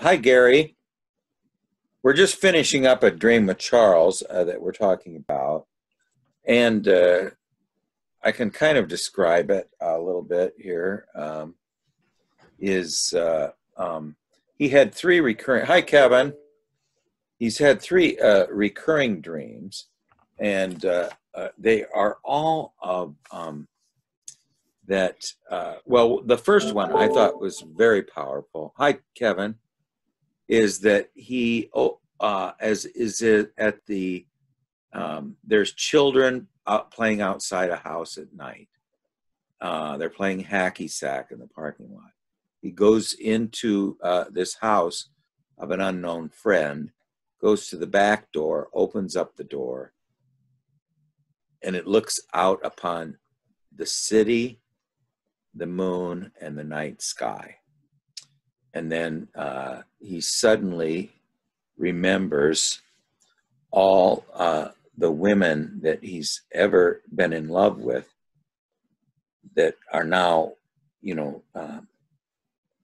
hi, Gary. We're just finishing up a dream with Charles uh, that we're talking about. And uh, I can kind of describe it a little bit here. Um, is uh, um, he had three recurring, hi, Kevin. He's had three uh, recurring dreams, and uh, uh, they are all of um, that well the first one i thought was very powerful hi kevin is that he oh, uh, as is it at the um, there's children out playing outside a house at night uh, they're playing hacky sack in the parking lot he goes into uh, this house of an unknown friend goes to the back door opens up the door and it looks out upon the city the moon and the night sky. And then uh, he suddenly remembers all uh, the women that he's ever been in love with that are now, you know, uh,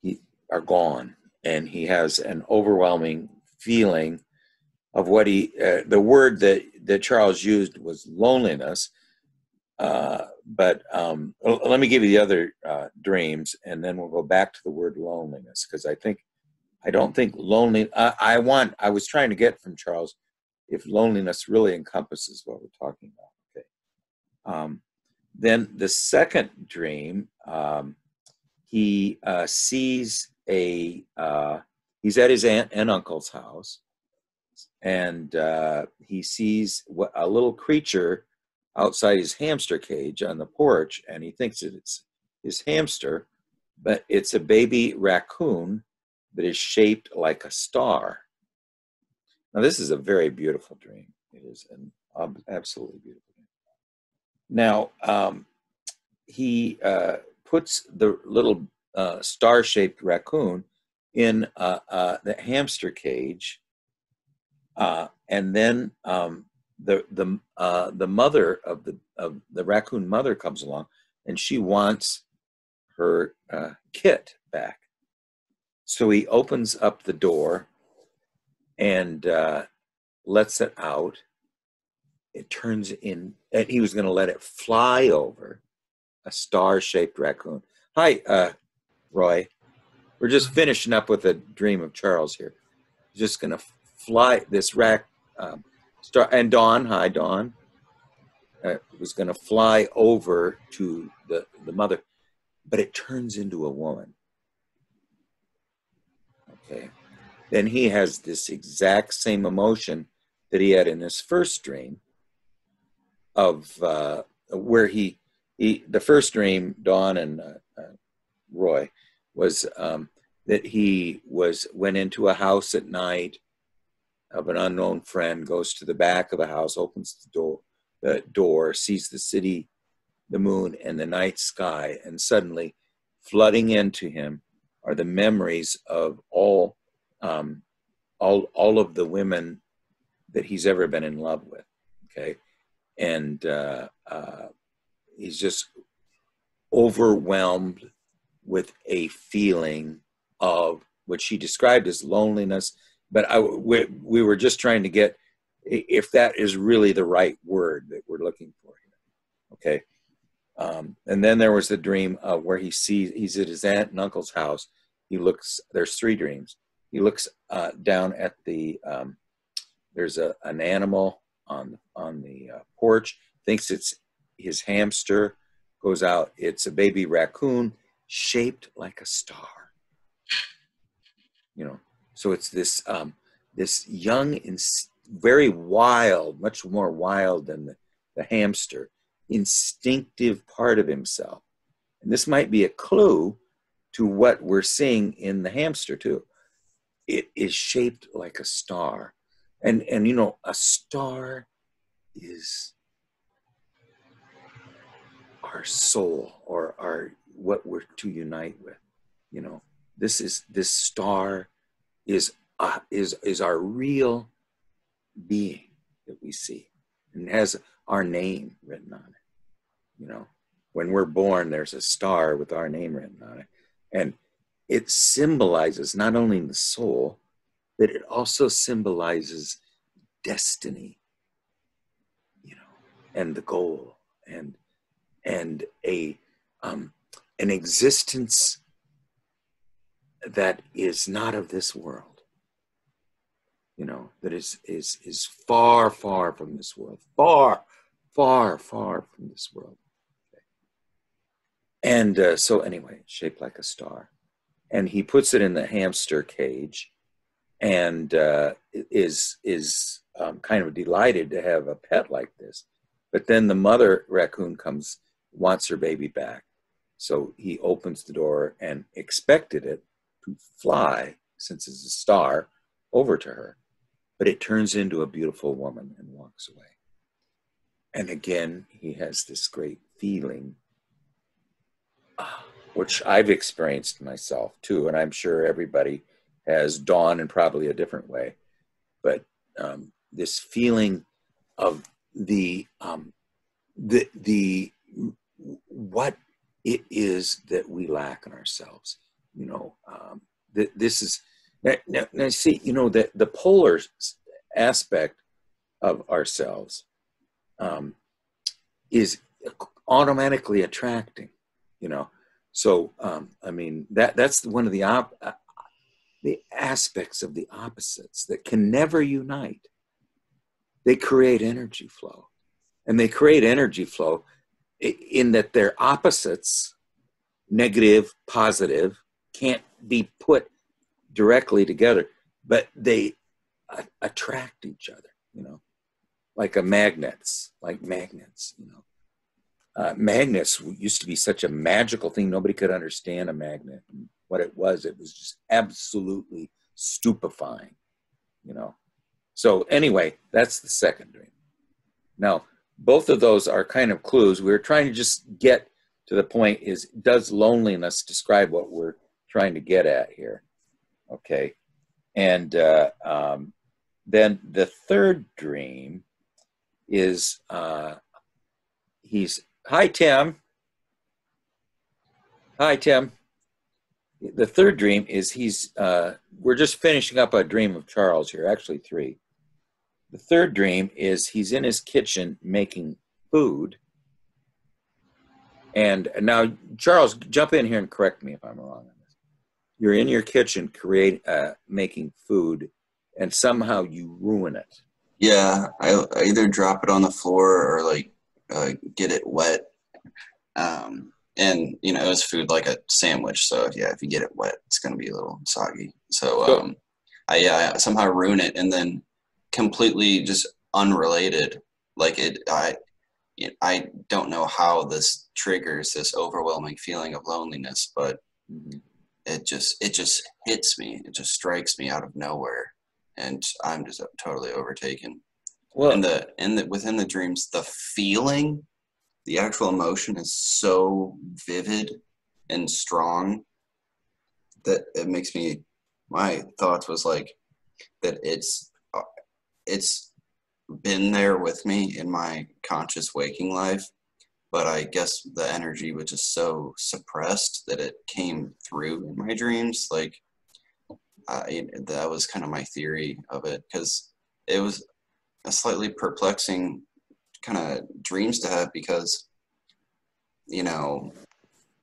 he, are gone. And he has an overwhelming feeling of what he, uh, the word that, that Charles used was loneliness. Uh, but um, let me give you the other uh, dreams, and then we'll go back to the word loneliness because I think I don't think lonely. I, I, want. I was trying to get from Charles if loneliness really encompasses what we're talking about. Okay. Um, then the second dream, um, he uh, sees a. Uh, he's at his aunt and uncle's house, and uh, he sees a little creature outside his hamster cage on the porch and he thinks it's his hamster, but it's a baby raccoon that is shaped like a star. Now, this is a very beautiful dream. It is an absolutely beautiful dream. Now, um, he uh, puts the little uh, star shaped raccoon in uh, the hamster cage, uh, and then um, the the uh, the mother of the of the raccoon mother comes along, and she wants her uh, kit back. So he opens up the door and uh, lets it out. It turns in, and he was going to let it fly over a star-shaped raccoon. Hi, uh, Roy. We're just finishing up with a dream of Charles here. Just going to fly this rac. Um, Star and Dawn, hi Dawn, uh, was going to fly over to the the mother, but it turns into a woman. Okay, then he has this exact same emotion that he had in his first dream of uh, where he he the first dream Dawn and uh, uh, Roy was um, that he was went into a house at night of an unknown friend, goes to the back of the house, opens the door, the door, sees the city, the moon, and the night sky, and suddenly, flooding into him, are the memories of all, um, all, all of the women that he's ever been in love with. Okay, and uh, uh, he's just overwhelmed with a feeling of what she described as loneliness but I, we, we were just trying to get if that is really the right word that we're looking for here. Okay. Um, and then there was the dream uh, where he sees he's at his aunt and uncle's house. He looks. There's three dreams. He looks uh, down at the. Um, there's a an animal on on the uh, porch. Thinks it's his hamster. Goes out. It's a baby raccoon shaped like a star. You know, so it's this um, this young and very wild, much more wild than the, the hamster, instinctive part of himself. And this might be a clue to what we're seeing in the hamster too. It is shaped like a star. And and you know, a star is our soul or our what we're to unite with. You know, this is this star is uh, is is our real being that we see. And has our name written on it. You know when we're born there's a star with our name written on it. And it symbolizes not only the soul, but it also symbolizes destiny, you know, and the goal and and a um, an existence that is not of this world you know that is is is far far from this world far far far from this world. Okay. and uh, so anyway shaped like a star. And he puts it in the hamster cage and uh, is is um, kind of delighted to have a pet like this. But then the mother raccoon comes wants her baby back. So he opens the door and expected it to fly, since it's a star, over to her. But it turns into a beautiful woman and walks away. And again, he has this great feeling, uh, which I've experienced myself too, and I'm sure everybody has dawn in probably a different way. But um, this feeling of the um, the the what it is that we lack in ourselves you know um, th- this is now, now, see you know the, the polar aspect of ourselves um, is automatically attracting you know? So um, i mean that that's one of the op- uh, the aspects of the opposites that can never unite. They create energy flow. And they create energy flow in that they're opposites negative positive can't be put directly together, but they attract each other, you know, like a magnets, like magnets, you know. Uh, magnets used to be such a magical thing. Nobody could understand a magnet. What it was, it was just absolutely stupefying, you know. So anyway, that's the second dream. Now, both of those are kind of clues. We're trying to just get to the point is does loneliness describe what we're trying to get at here. Okay. And uh, um, then the third dream is uh, he's, hi, Tim. Hi, Tim. The third dream is he's, uh, we're just finishing up a dream of Charles here, actually, three. The third dream is he's in his kitchen making food. And now, Charles, jump in here and correct me if I'm wrong you're in your kitchen create uh, making food and somehow you ruin it. Yeah I, I either drop it on the floor or like uh, get it wet. Um, and you know it was food like a sandwich so yeah if you get it wet it's going to be a little soggy. So um, I, yeah, I somehow ruin it and then completely just unrelated like it i i don't know how this triggers this overwhelming feeling of loneliness but mm-hmm it just it just hits me. It just strikes me out of nowhere. And i'm just totally overtaken. Well in the in the within the dreams the feeling the actual emotion is so vivid and strong that it makes me my thoughts was like that it's uh, it's been there with me in my conscious waking life but I guess the energy was just so suppressed that it came through in my dreams. Like, I, that was kind of my theory of it because it was a slightly perplexing kind of dreams to have because, you know,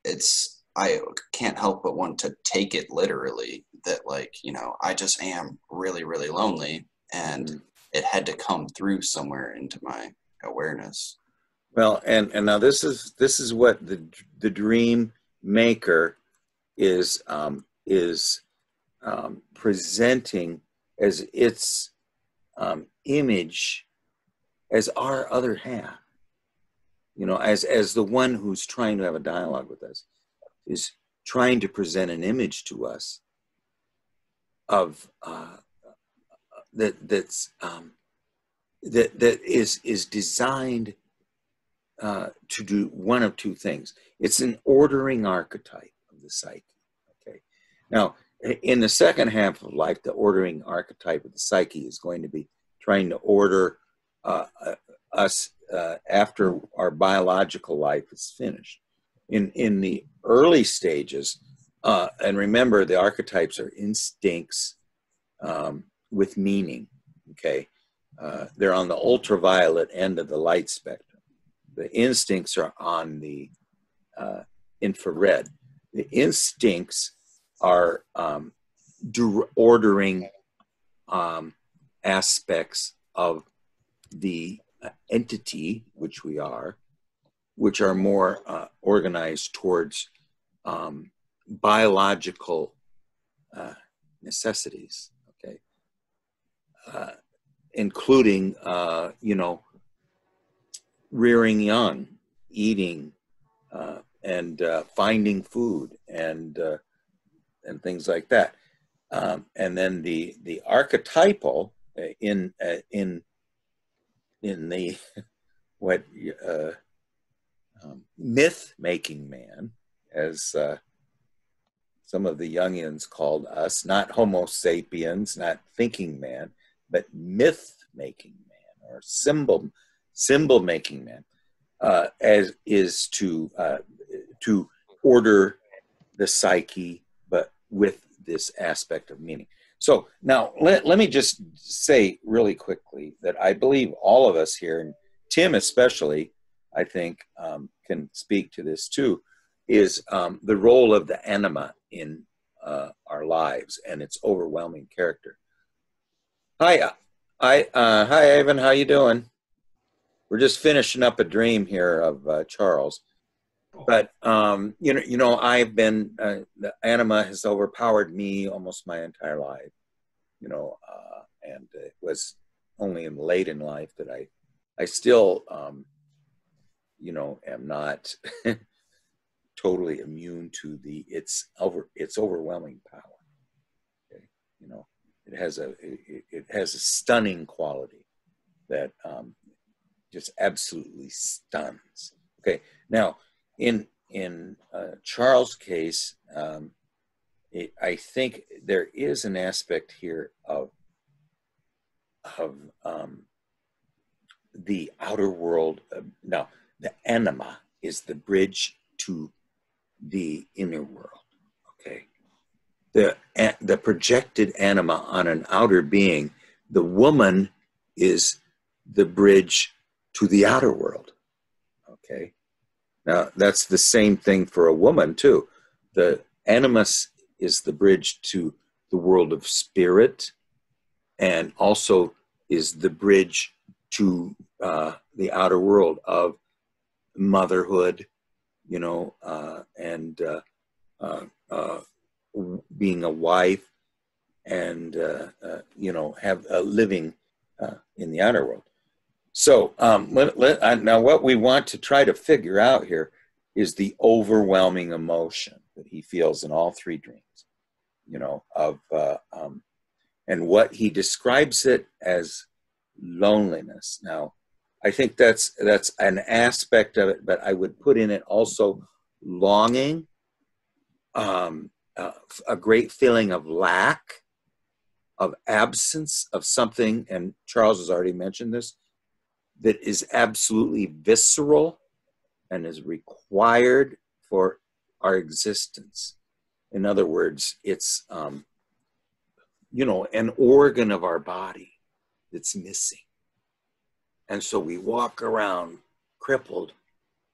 it's, I can't help but want to take it literally that, like, you know, I just am really, really lonely and mm-hmm. it had to come through somewhere into my awareness. Well, and and now this is this is what the the dream maker is um, is um, presenting as its um, image as our other half. You know, as as the one who's trying to have a dialogue with us is trying to present an image to us of uh, that that's um, that that is is designed uh, to do one of two things. It's an ordering archetype of the psyche. Okay. Now, in the second half of life, the ordering archetype of the psyche is going to be trying to order uh, uh us uh, after our biological life is finished. In in the early stages, Uh, and remember, the archetypes are instincts um, with meaning. Okay, uh, they're on the ultraviolet end of the light spectrum. The instincts are on the uh, infrared. The instincts are um, ordering um, aspects of the uh, entity, which we are, which are more uh, organized towards um, biological uh, necessities, okay, uh, including, uh, you know, rearing young, eating, uh, and finding food, and and things like that. Um, and then the the archetypal in in in the what uh, um, myth making man, as uh, some of the Jungians called us, not Homo sapiens, not thinking man, but myth making man or symbol symbol making man, uh, as is to uh, to order the psyche, but with this aspect of meaning. So now let, let me just say really quickly that I believe all of us here, and Tim especially, I think, um, can speak to this too, is um, the role of the anima in uh, our lives and its overwhelming character. Hi, I, uh, hi, Ivan. How you doing? We're just finishing up a dream here of uh, Charles, but um, you know, you know, I've been uh, the anima has overpowered me almost my entire life. You know, uh, and it was only in late in life that I, I still, um, you know, am not totally immune to the its over its overwhelming power. Okay? You know, it has a it, it has a stunning quality that um, just absolutely stuns. Okay, now in in uh, Charles' case, um, it, I think there is an aspect here of of um, the outer world. Uh, now, the anima is the bridge to the inner world. Okay, the the projected anima on an outer being, the woman is the bridge to the outer world. Okay, now that's the same thing for a woman too. The animus is the bridge to the world of spirit, and also is the bridge to uh, the outer world of motherhood you know, uh, and uh, uh, uh being a wife and, uh, you know, have a living in the outer world. So um, let, let, now what we want to try to figure out here is the overwhelming emotion that he feels in all three dreams, you know, of, um, and what he describes it as loneliness. Now, I think that's that's an aspect of it, but I would put in it also longing, um, uh, a great feeling of lack, of absence of something, and Charles has already mentioned this, that is absolutely visceral and is required for our existence. In other words, it's um, you know an organ of our body that's missing and so we walk around crippled,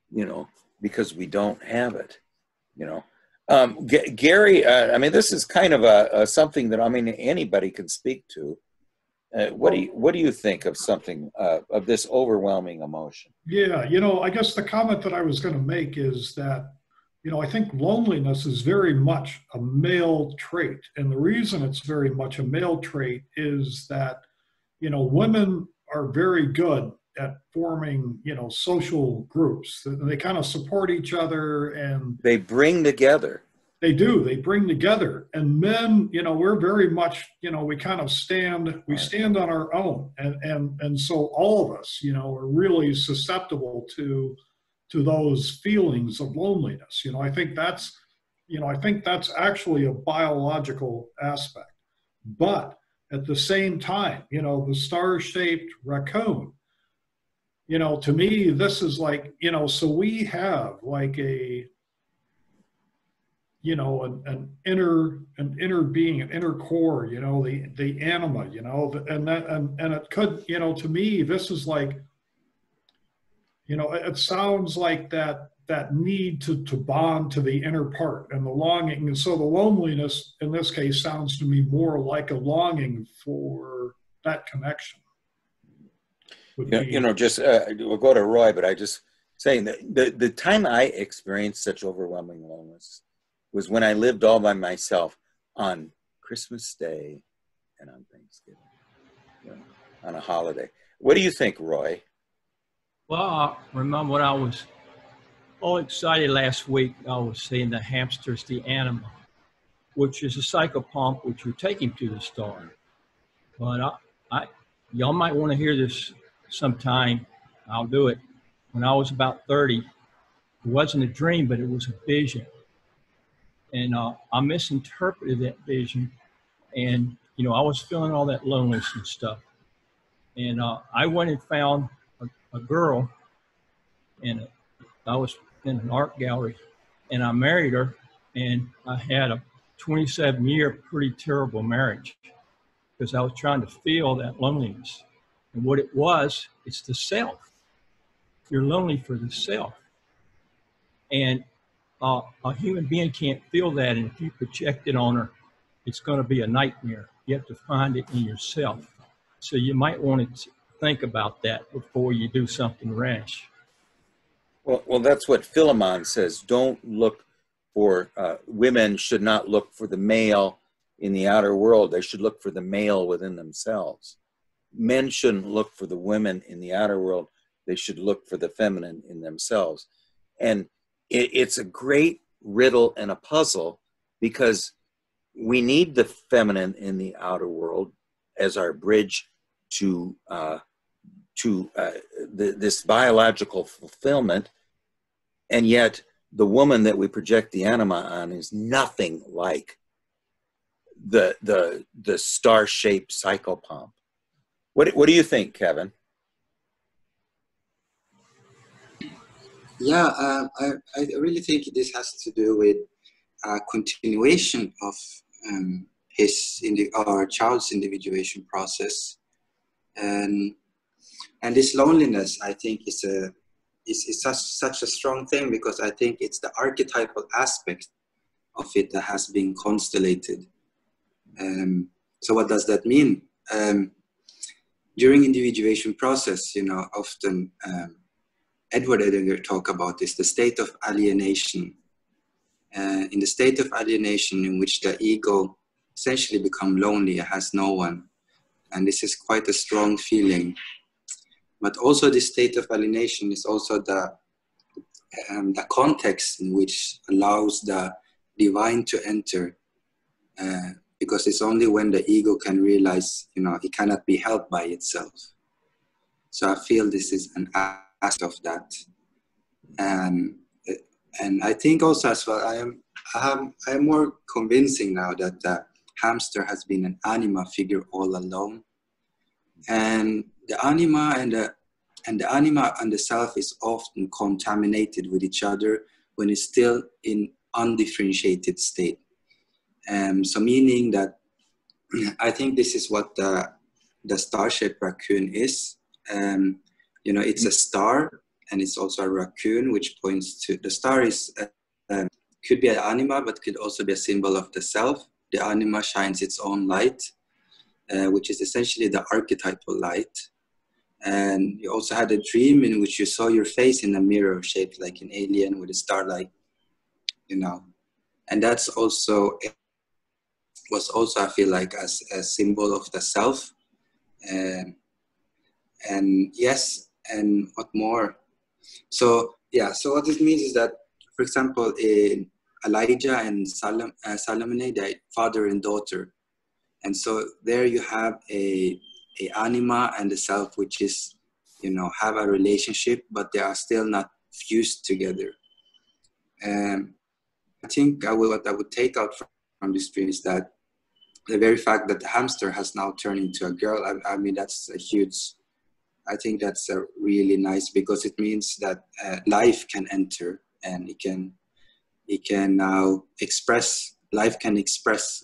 you know, because we don't have it, you know. Um, G- Gary, uh, I mean, this is kind of a, a, something that I mean anybody can speak to. Uh, what do you what do you think of something uh, of this overwhelming emotion? Yeah, you know, I guess the comment that I was going to make is that you know I think loneliness is very much a male trait, and the reason it's very much a male trait is that you know women are very good at forming, you know, social groups. They kind of support each other and they bring together. They do. They bring together. And men, you know, we're very much, you know, we kind of stand, we stand on our own. And and and so all of us, you know, are really susceptible to to those feelings of loneliness. You know, I think that's, you know, I think that's actually a biological aspect. But at the same time. You know, the star shaped raccoon. You know, to me, this is like, you know, so we have like a, you know, an, an inner, an inner being, an inner core, you know, the, the anima, you know, and that, and, and it could, you know, to me, this is like, you know, it sounds like that, that need to, to bond to the inner part and the longing. And so the loneliness in this case sounds to me more like a longing for that connection. You know, you know, just uh, we'll go to Roy, but I just saying that the, the time I experienced such overwhelming loneliness was when I lived all by myself on Christmas Day and on Thanksgiving, you know, on a holiday. What do you think, Roy? Well, I remember when I was all excited last week, I was seeing the hamsters, the anima, which is a psychopomp which take him to the star. But I, I y'all might want to hear this sometime. I'll do it. When I was about 30, it wasn't a dream, but it was a vision. And uh, I misinterpreted that vision. And, you know, I was feeling all that loneliness and stuff. And uh, I went and found a, a girl, and I was in an art gallery, and I married her, and I had a 27 year pretty terrible marriage because I was trying to feel that loneliness. And what it was, it's the self. You're lonely for the self. And uh, a human being can't feel that. And if you project it on her, it's going to be a nightmare. You have to find it in yourself. So you might want to think about that before you do something rash. Well, well, that's what Philemon says. Don't look for uh, women should not look for the male in the outer world. They should look for the male within themselves. Men shouldn't look for the women in the outer world. They should look for the feminine in themselves. And it, it's a great riddle and a puzzle because we need the feminine in the outer world as our bridge to uh, to uh, the, this biological fulfillment, and yet the woman that we project the anima on is nothing like the the the star-shaped psychopomp. What what do you think, Kevin? Yeah, uh, I, I really think this has to do with continuation of um, his the our child's individuation process, and and this loneliness I think is a is, is such such a strong thing because I think it's the archetypal aspect of it that has been constellated. Um, so what does that mean? Um, during individuation process, you know, often um, Edward Edinger talk about this, the state of alienation. Uh, in the state of alienation in which the ego essentially become lonely, has no one. And this is quite a strong feeling. But also the state of alienation is also the, um, the context in which allows the divine to enter. Uh, because it's only when the ego can realize, you know, it cannot be held by itself. So I feel this is an aspect of that. Um, and I think also as well, I am, I am, I am more convincing now that the hamster has been an anima figure all along. And the anima and the, and the anima and the self is often contaminated with each other when it's still in undifferentiated state. Um, so meaning that I think this is what the, the star-shaped raccoon is. Um, you know, it's a star and it's also a raccoon, which points to the star is um, could be an anima, but could also be a symbol of the self. The anima shines its own light, uh, which is essentially the archetypal light. And you also had a dream in which you saw your face in a mirror shaped like an alien with a starlight, you know. And that's also was also I feel like as a symbol of the self. Um, and yes, and what more. So yeah, so what it means is that, for example, in Elijah and Salom, uh, Salome, they father and daughter, and so there you have a a anima and the self, which is you know have a relationship, but they are still not fused together. And I think I will, what I would take out from, from this dream is that the very fact that the hamster has now turned into a girl. I, I mean, that's a huge I think that's uh, really nice because it means that uh, life can enter and it can he can now express life can express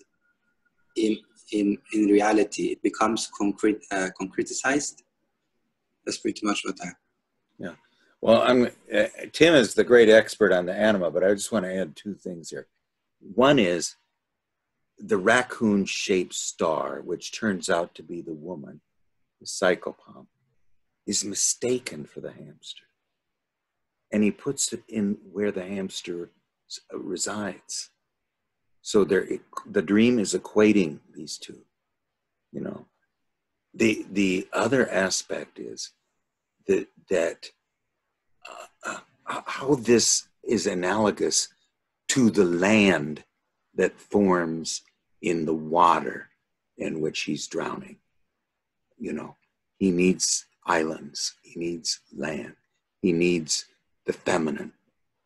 in in in reality it becomes concrete uh, concretized that's pretty much what i Yeah. Well, I'm uh, Tim is the great expert on the anima, but I just want to add two things here. One is the raccoon-shaped star, which turns out to be the woman, the psychopomp, is mistaken for the hamster, and he puts it in where the hamster resides. So there, the dream is equating these two. You know, the the other aspect is that that uh, uh, how this is analogous to the land that forms in the water in which he's drowning. You know, he needs islands, he needs land, he needs the feminine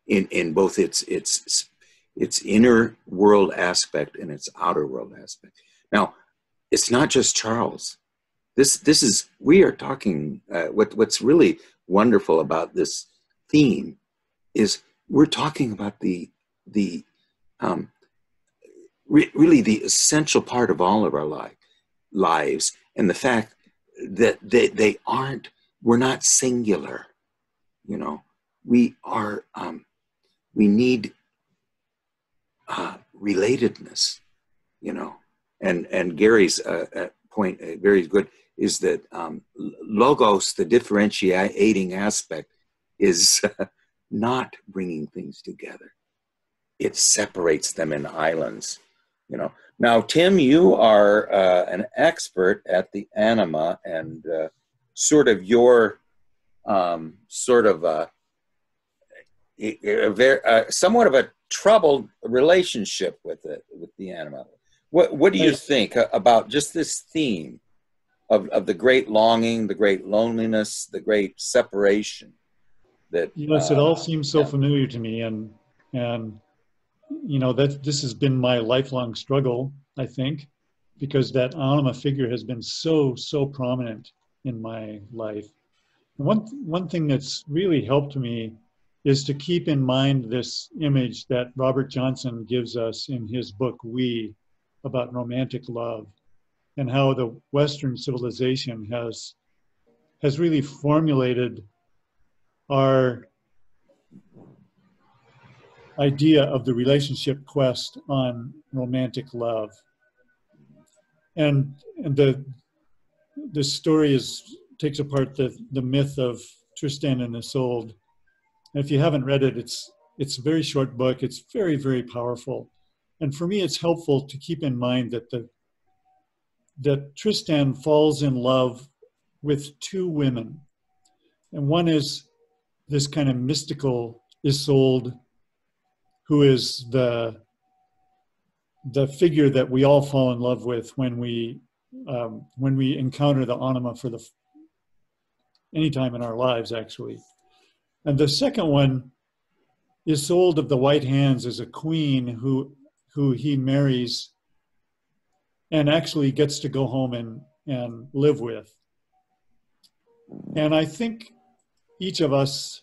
in, in both its its its inner world aspect and its outer world aspect. Now, it's not just Charles. This this is we are talking. Uh, what what's really wonderful about this theme is we're talking about the the um, re- really the essential part of all of our life, lives and the fact that they, they aren't we're not singular you know. We are um, we need uh, relatedness you know. And and gary's uh, uh, point uh, very good is that um, logos the differentiating aspect is not bringing things together. It separates them in islands you know now tim you are uh, an expert at the anima and uh, sort of your um, sort of a, a, a very uh, somewhat of a troubled relationship with it with the anima. What what do you think about just this theme of, of the great longing the great loneliness the great separation that Yes, it uh, all seems so familiar to me, and and you know that this has been my lifelong struggle. I think because that anima figure has been so so prominent in my life. One one thing that's really helped me is to keep in mind this image that Robert Johnson gives us in his book We about romantic love and how the Western civilization has has really formulated our idea of the relationship quest on romantic love. And, and the, the story is, takes apart the, the myth of Tristan and Isolde. And if you haven't read it, it's, it's a very short book. It's very, very powerful. And for me, it's helpful to keep in mind that the, that Tristan falls in love with two women. And one is this kind of mystical Isolde, who is the the figure that we all fall in love with when we um, when we encounter the anima for the any time in our lives, actually. And the second one, Isolde of the White Hands, as a queen who who he marries and actually gets to go home and and live with. And I think each of us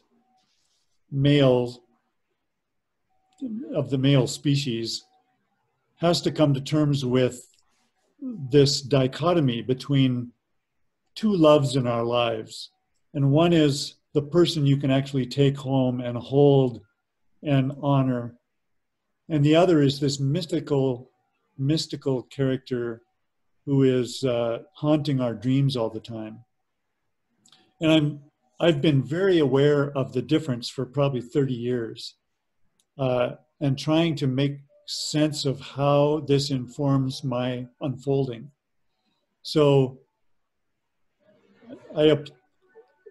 male of the male species has to come to terms with this dichotomy between two loves in our lives. And one is the person you can actually take home and hold and honor. And the other is this mystical mystical character who is uh, haunting our dreams all the time. And i'm I've been very aware of the difference for probably 30 years uh, and trying to make sense of how this informs my unfolding. So I,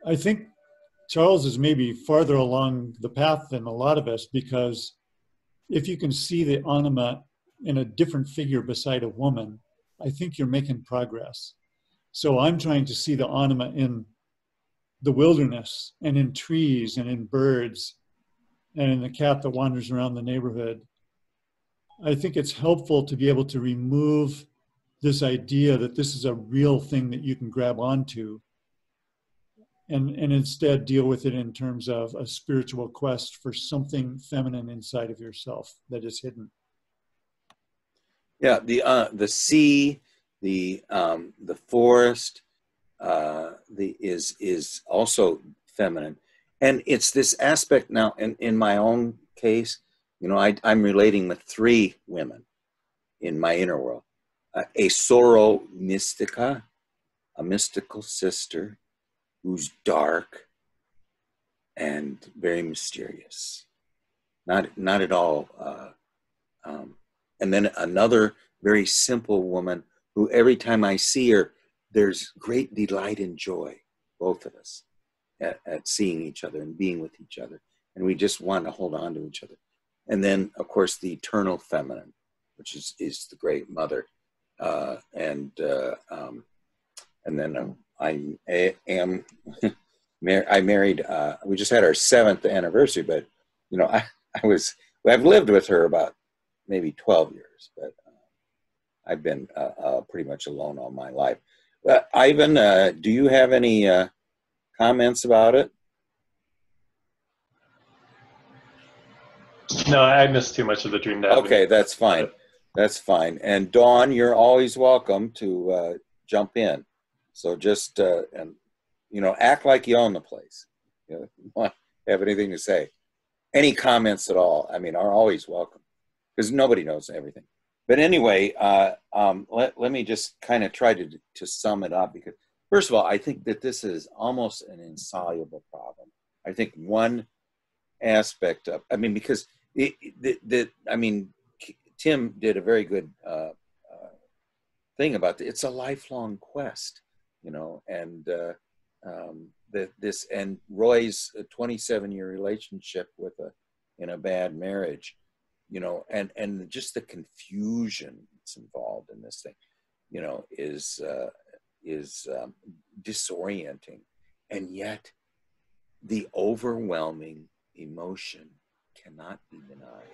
I think Charles is maybe farther along the path than a lot of us because if you can see the anima in a different figure beside a woman, I think you're making progress. So I'm trying to see the anima in the wilderness and in trees and in birds and in the cat that wanders around the neighborhood. I think it's helpful to be able to remove this idea that this is a real thing that you can grab onto and, and instead deal with it in terms of a spiritual quest for something feminine inside of yourself that is hidden. Yeah, the uh, the sea, the um, the forest, uh, the is is also feminine, and it's this aspect now. In in my own case, you know, I, I'm relating with three women in my inner world: uh, a soror mystica, a mystical sister, who's dark and very mysterious. Not not at all. Uh, um, and then another very simple woman who every time I see her, there's great delight and joy, both of us, at, at seeing each other and being with each other. And we just want to hold on to each other. And then, of course, the eternal feminine, which is, is the great mother. Uh, and uh, um, and then um, I am I married. Uh, we just had our seventh anniversary, but you know, I I was I've lived with her about maybe twelve years, but uh, I've been uh, uh pretty much alone all my life. Ivan, uh, do you have any uh, comments about it? No, I missed too much of the dream. Okay, that's fine. That's fine. And Dawn, you're always welcome to jump in. So just uh, and you know, act like you own the place. You know, have anything to say? Any comments at all? I mean, are always welcome because nobody knows everything. But anyway, uh, um, let let me just kind of try to to sum it up because first of all, I think that this is almost an insoluble problem. I think one aspect of, I mean, because it, the, the I mean, Tim did a very good uh, uh, thing about it. It's a lifelong quest you know, and uh, um, this and Roy's 27 year relationship with a in a bad marriage, you know, and and just the confusion that's involved in this thing, you know, is uh, is um, disorienting, and yet the overwhelming emotion cannot be denied.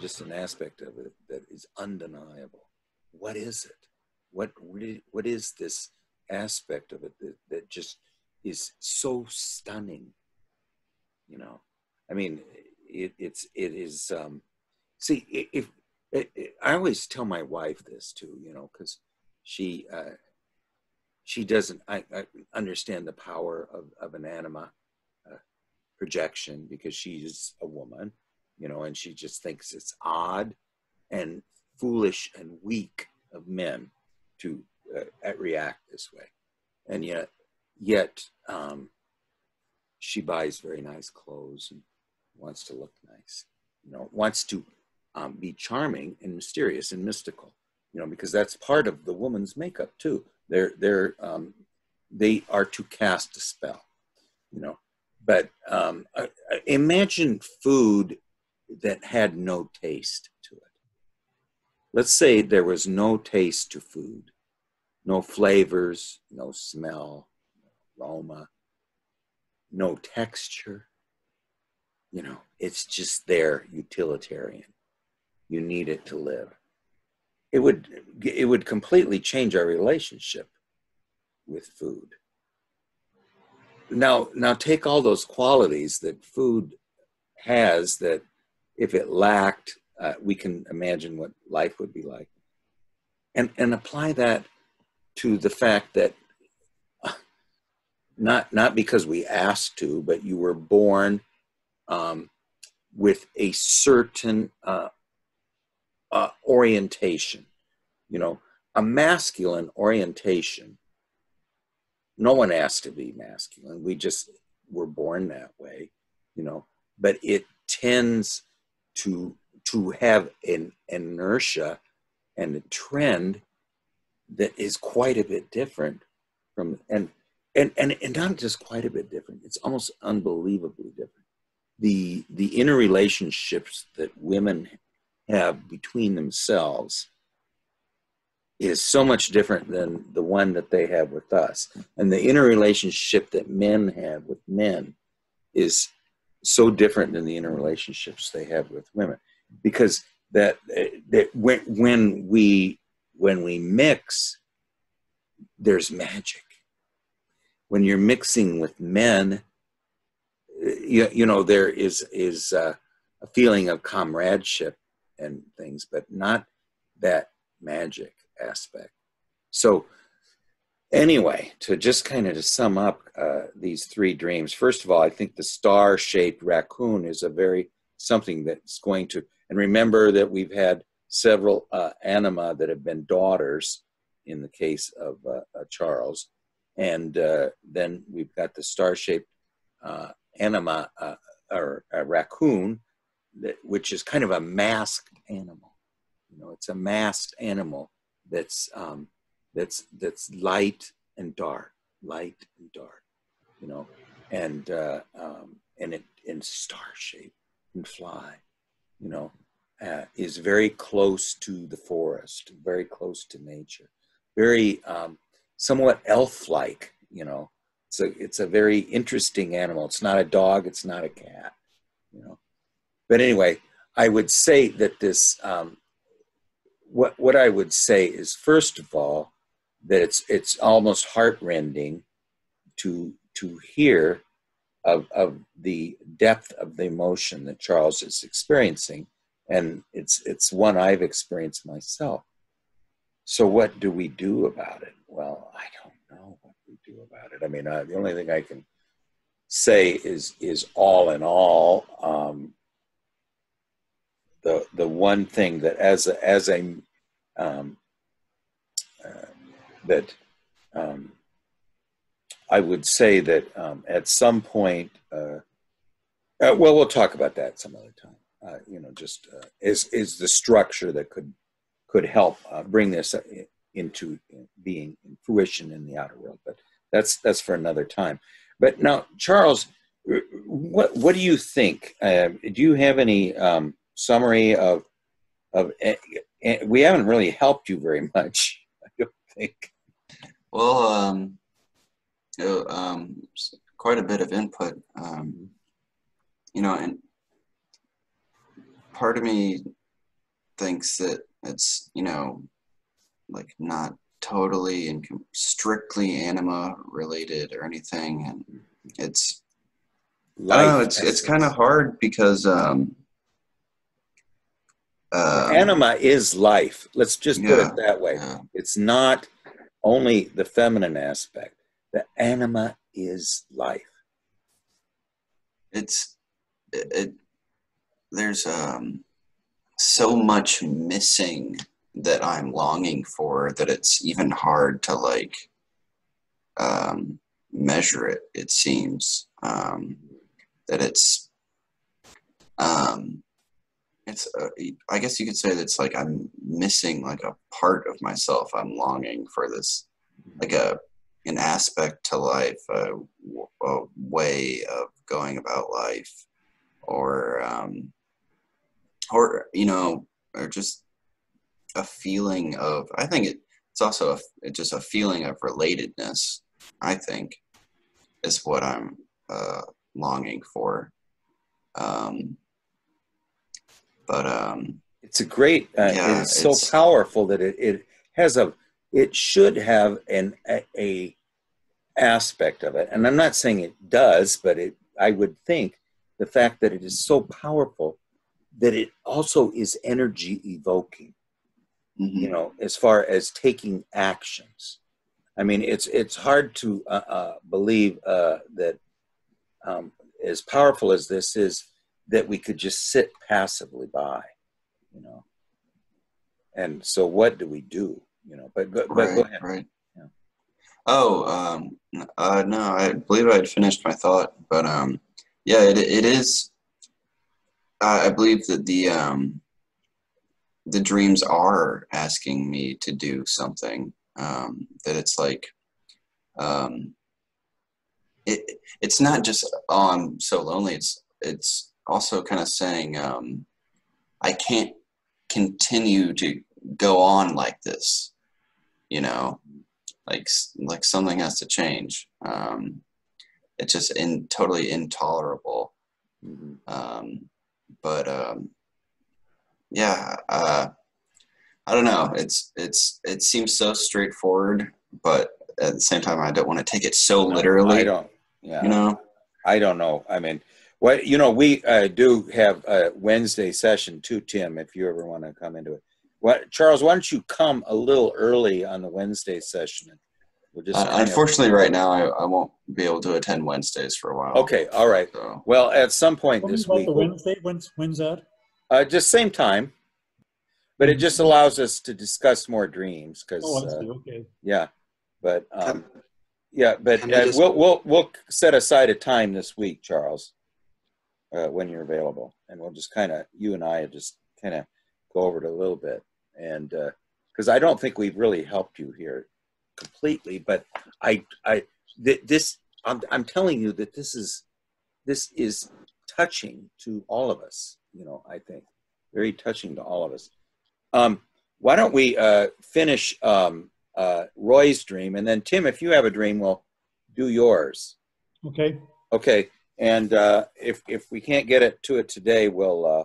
Just an aspect of it that is undeniable. What is it? what what is this aspect of it that, that just is so stunning you know i mean it, it's it is um see if it, i always tell my wife this too you know because she uh she doesn't I, I, understand the power of, of an anima uh, projection because she's a woman you know and she just thinks it's odd and foolish and weak of men to uh, react this way. And yet, yet um, she buys very nice clothes and wants to look nice. You know, wants to um, be charming and mysterious and mystical. You know, because that's part of the woman's makeup too. They're they're um, they are to cast a spell. You know, but um, imagine food that had no taste to it. Let's say there was no taste to food, no flavors, no smell, no aroma, no texture. You know, it's just there, utilitarian. You need it to live. It would it would completely change our relationship with food. Now, now take all those qualities that food has that if it lacked uh, we can imagine what life would be like. And, and apply that to the fact that uh, not, not because we asked to, but you were born um, with a certain uh, uh, orientation, you know, a masculine orientation. No one asked to be masculine. We just were born that way, you know, but it tends to to have an inertia and a trend that is quite a bit different from and and and, and not just quite a bit different it's almost unbelievably different the the interrelationships that women have between themselves is so much different than the one that they have with us. And the interrelationship that men have with men is so different than the interrelationships they have with women. Because that that when when we when we mix there's magic. When you're mixing with men, you, you know there is is uh, a feeling of comradeship and things, but not that magic aspect. So anyway, to just kind of to sum up uh, these three dreams, first of all, I think the star-shaped raccoon is a very something that's going to, and remember that we've had several uh, anima that have been daughters in the case of uh, uh Charles, and uh, then we've got the star-shaped uh, anima or raccoon, that, which is kind of a masked animal. You know, it's a masked animal that's um, that's that's light and dark, light and dark, you know, and uh, um, and it in star shape and fly, you know, uh, is very close to the forest, very close to nature, very um, somewhat elf-like, you know. It's a it's a very interesting animal. It's not a dog. It's not a cat, you know. But anyway, I would say that this um, what what I would say is first of all that it's it's almost heartrending to to hear of of the depth of the emotion that Charles is experiencing, and it's it's one I've experienced myself. So what do we do about it? Well, I don't know what we do about it. I mean, uh, the only thing I can say is is all in all. Um, the the one thing that as a, as a um, uh, that um, I would say that um, at some point, uh, uh, well, we'll talk about that some other time. Uh, you know, just uh, is is the structure that could could help uh, bring this into being in fruition in the outer world. But that's that's for another time. But now, Charles, what what do you think? do you have any um, summary of of? we haven't really helped you very much. I don't think. Well, um, um, quite a bit of input. Um, you know, and part of me thinks that it's you know, like not totally and strictly anima related or anything, and it's Life I don't know. It's it's kind of hard because um, um, anima is life. Let's just put it that way. Yeah. It's not only the feminine aspect. The anima is life. It's it, it there's um so much missing that I'm longing for that it's even hard to like um, measure it. It seems um, that it's um, it's uh, i guess you could say that it's like i'm missing like a part of myself i'm longing for this like a an aspect to life a, a way of going about life or um or you know or just a feeling of i think it, it's also a, just a feeling of relatedness i think is what i'm uh longing for. Um but um, it's a great. Uh, yeah, it's so it's, powerful that it, it has a. It should have an a, a aspect of it, and I'm not saying it does, but it. I would think the fact that it is so powerful that it also is energy evoking. Mm-hmm. You know, as far as taking actions. I mean, it's it's hard to uh, uh, believe uh, that um, as powerful as this is, that we could just sit passively by, you know. And so, what do we do? You know, but go, right, but go ahead. Right. Yeah. Oh, um, uh, no, I believe I had finished my thought, but um, yeah, it, it is. I believe that the um, the dreams are asking me to do something. Um, that it's like, um, it it's not just oh I'm so lonely. It's it's also kind of saying um, I can't continue to go on like this. You know, like like something has to change. Um, it's just in totally intolerable. Mm-hmm. Um, but um, yeah, uh, I don't know. It's it's it seems so straightforward, but at the same time, I don't want to take it so I literally. don't, yeah. You know, I don't know. I mean, what you know, we uh, do have a Wednesday session too, Tim. If you ever want to come into it, what Charles? Why don't you come a little early on the Wednesday session? We'll just uh, unfortunately, right now I, I won't be able to attend Wednesdays for a while. Okay, all right. So Well, at some point Tell me this about week, the Wednesday, when's, when's that? uh, just same time, but it just allows us to discuss more dreams because, Oh, I uh, okay. yeah. But um, yeah, but uh, just- we'll we'll we'll set aside a time this week, Charles, uh, when you're available, and we'll just kind of you and I just kind of go over it a little bit, and because I don't think we've really helped you here completely, but I I th- this I'm I'm telling you that this is this is touching to all of us. You know, I think very touching to all of us. Um, why don't we uh, finish um, uh, Roy's dream, and then Tim, if you have a dream, we'll do yours. Okay, Okay, and uh, if if we can't get it to it today, we'll. Uh,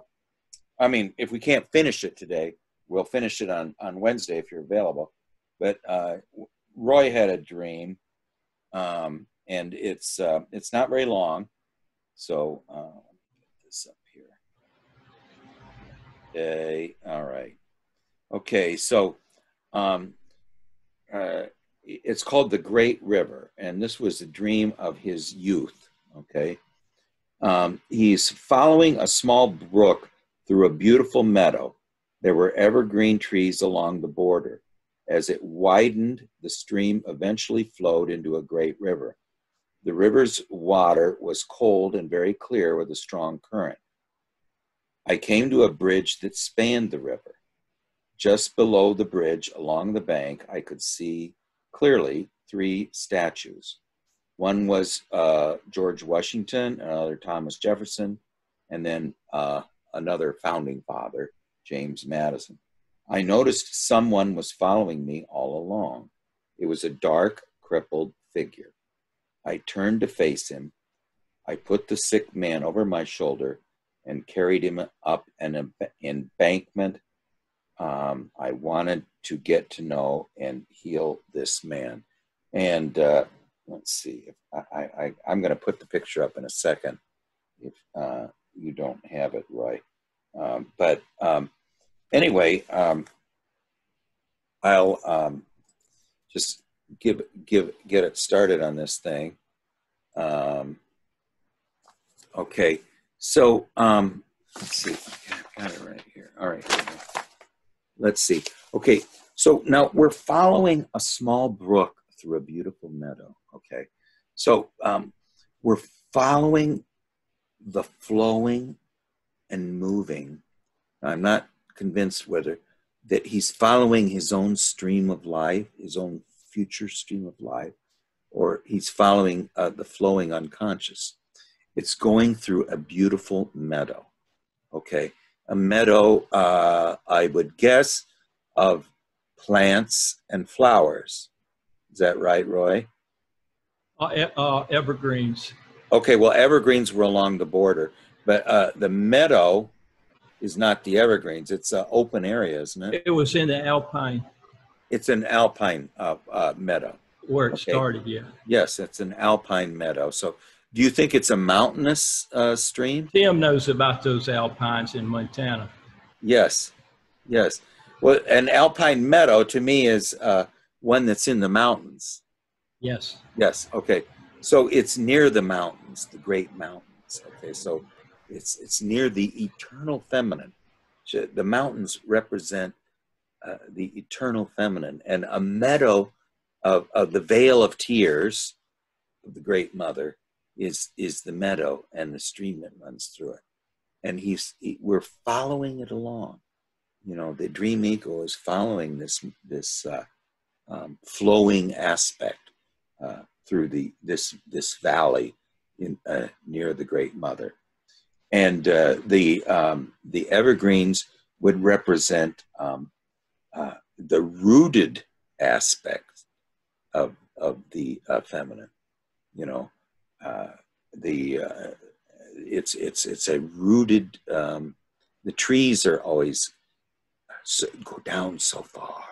I mean, if we can't finish it today, we'll finish it on on Wednesday if you're available. But uh, Roy had a dream, um, and it's uh, it's not very long, so uh, get this up here. Okay, all right. Okay, so um, uh, it's called the Great River, and this was a dream of his youth. Okay, um, he's following a small brook through a beautiful meadow. There were evergreen trees along the border. As it widened, the stream eventually flowed into a great river. The river's water was cold and very clear with a strong current. I came to a bridge that spanned the river. Just below the bridge, along the bank, I could see clearly three statues. One was uh, George Washington, another Thomas Jefferson, and then uh, another founding father, James Madison. I noticed someone was following me all along. It was a dark, crippled figure. I turned to face him. I put the sick man over my shoulder and carried him up an emb- embankment. Um, I wanted to get to know and heal this man. And uh, let's see, if I, I, I'm going to put the picture up in a second if uh, you don't have it, Roy. Um, but um, anyway, um, I'll um, just give give get it started on this thing. Um, okay, so um, let's see. I've got it right here. All right. Let's see. Okay, so now we're following a small brook through a beautiful meadow. Okay, so um, we're following the flowing and moving. I'm not convinced whether that he's following his own stream of life, his own future stream of life, or he's following uh, the flowing unconscious. It's going through a beautiful meadow. Okay, a meadow, uh, I would guess, of plants and flowers. Is that right, Roy? Uh, uh, evergreens. Okay, well, evergreens were along the border, but uh, the meadow is not the evergreens. It's an open area, isn't it? It was in the Alpine It's an alpine uh, uh, meadow. where it Okay. started. Yeah. Yes, it's an alpine meadow. So, do you think it's a mountainous uh, stream? Tim knows about those alpines in Montana. Yes, yes. Well, an alpine meadow to me is uh, one that's in the mountains. Yes. Yes. Okay. So it's near the mountains, the great mountains. Okay. So it's it's near the eternal feminine. The mountains represent uh, the eternal feminine, and a meadow of, of the vale of tears of the great mother is is the meadow and the stream that runs through it. And he's he, we're following it along. You know, the dream ego is following this this uh, um, flowing aspect uh, through the this this valley in uh, near the Great Mother, and uh, the um, the evergreens would represent um, uh, the rooted aspect of of the uh, feminine. You know, the it's it's it's a rooted. Um, the trees are always so, go down so far,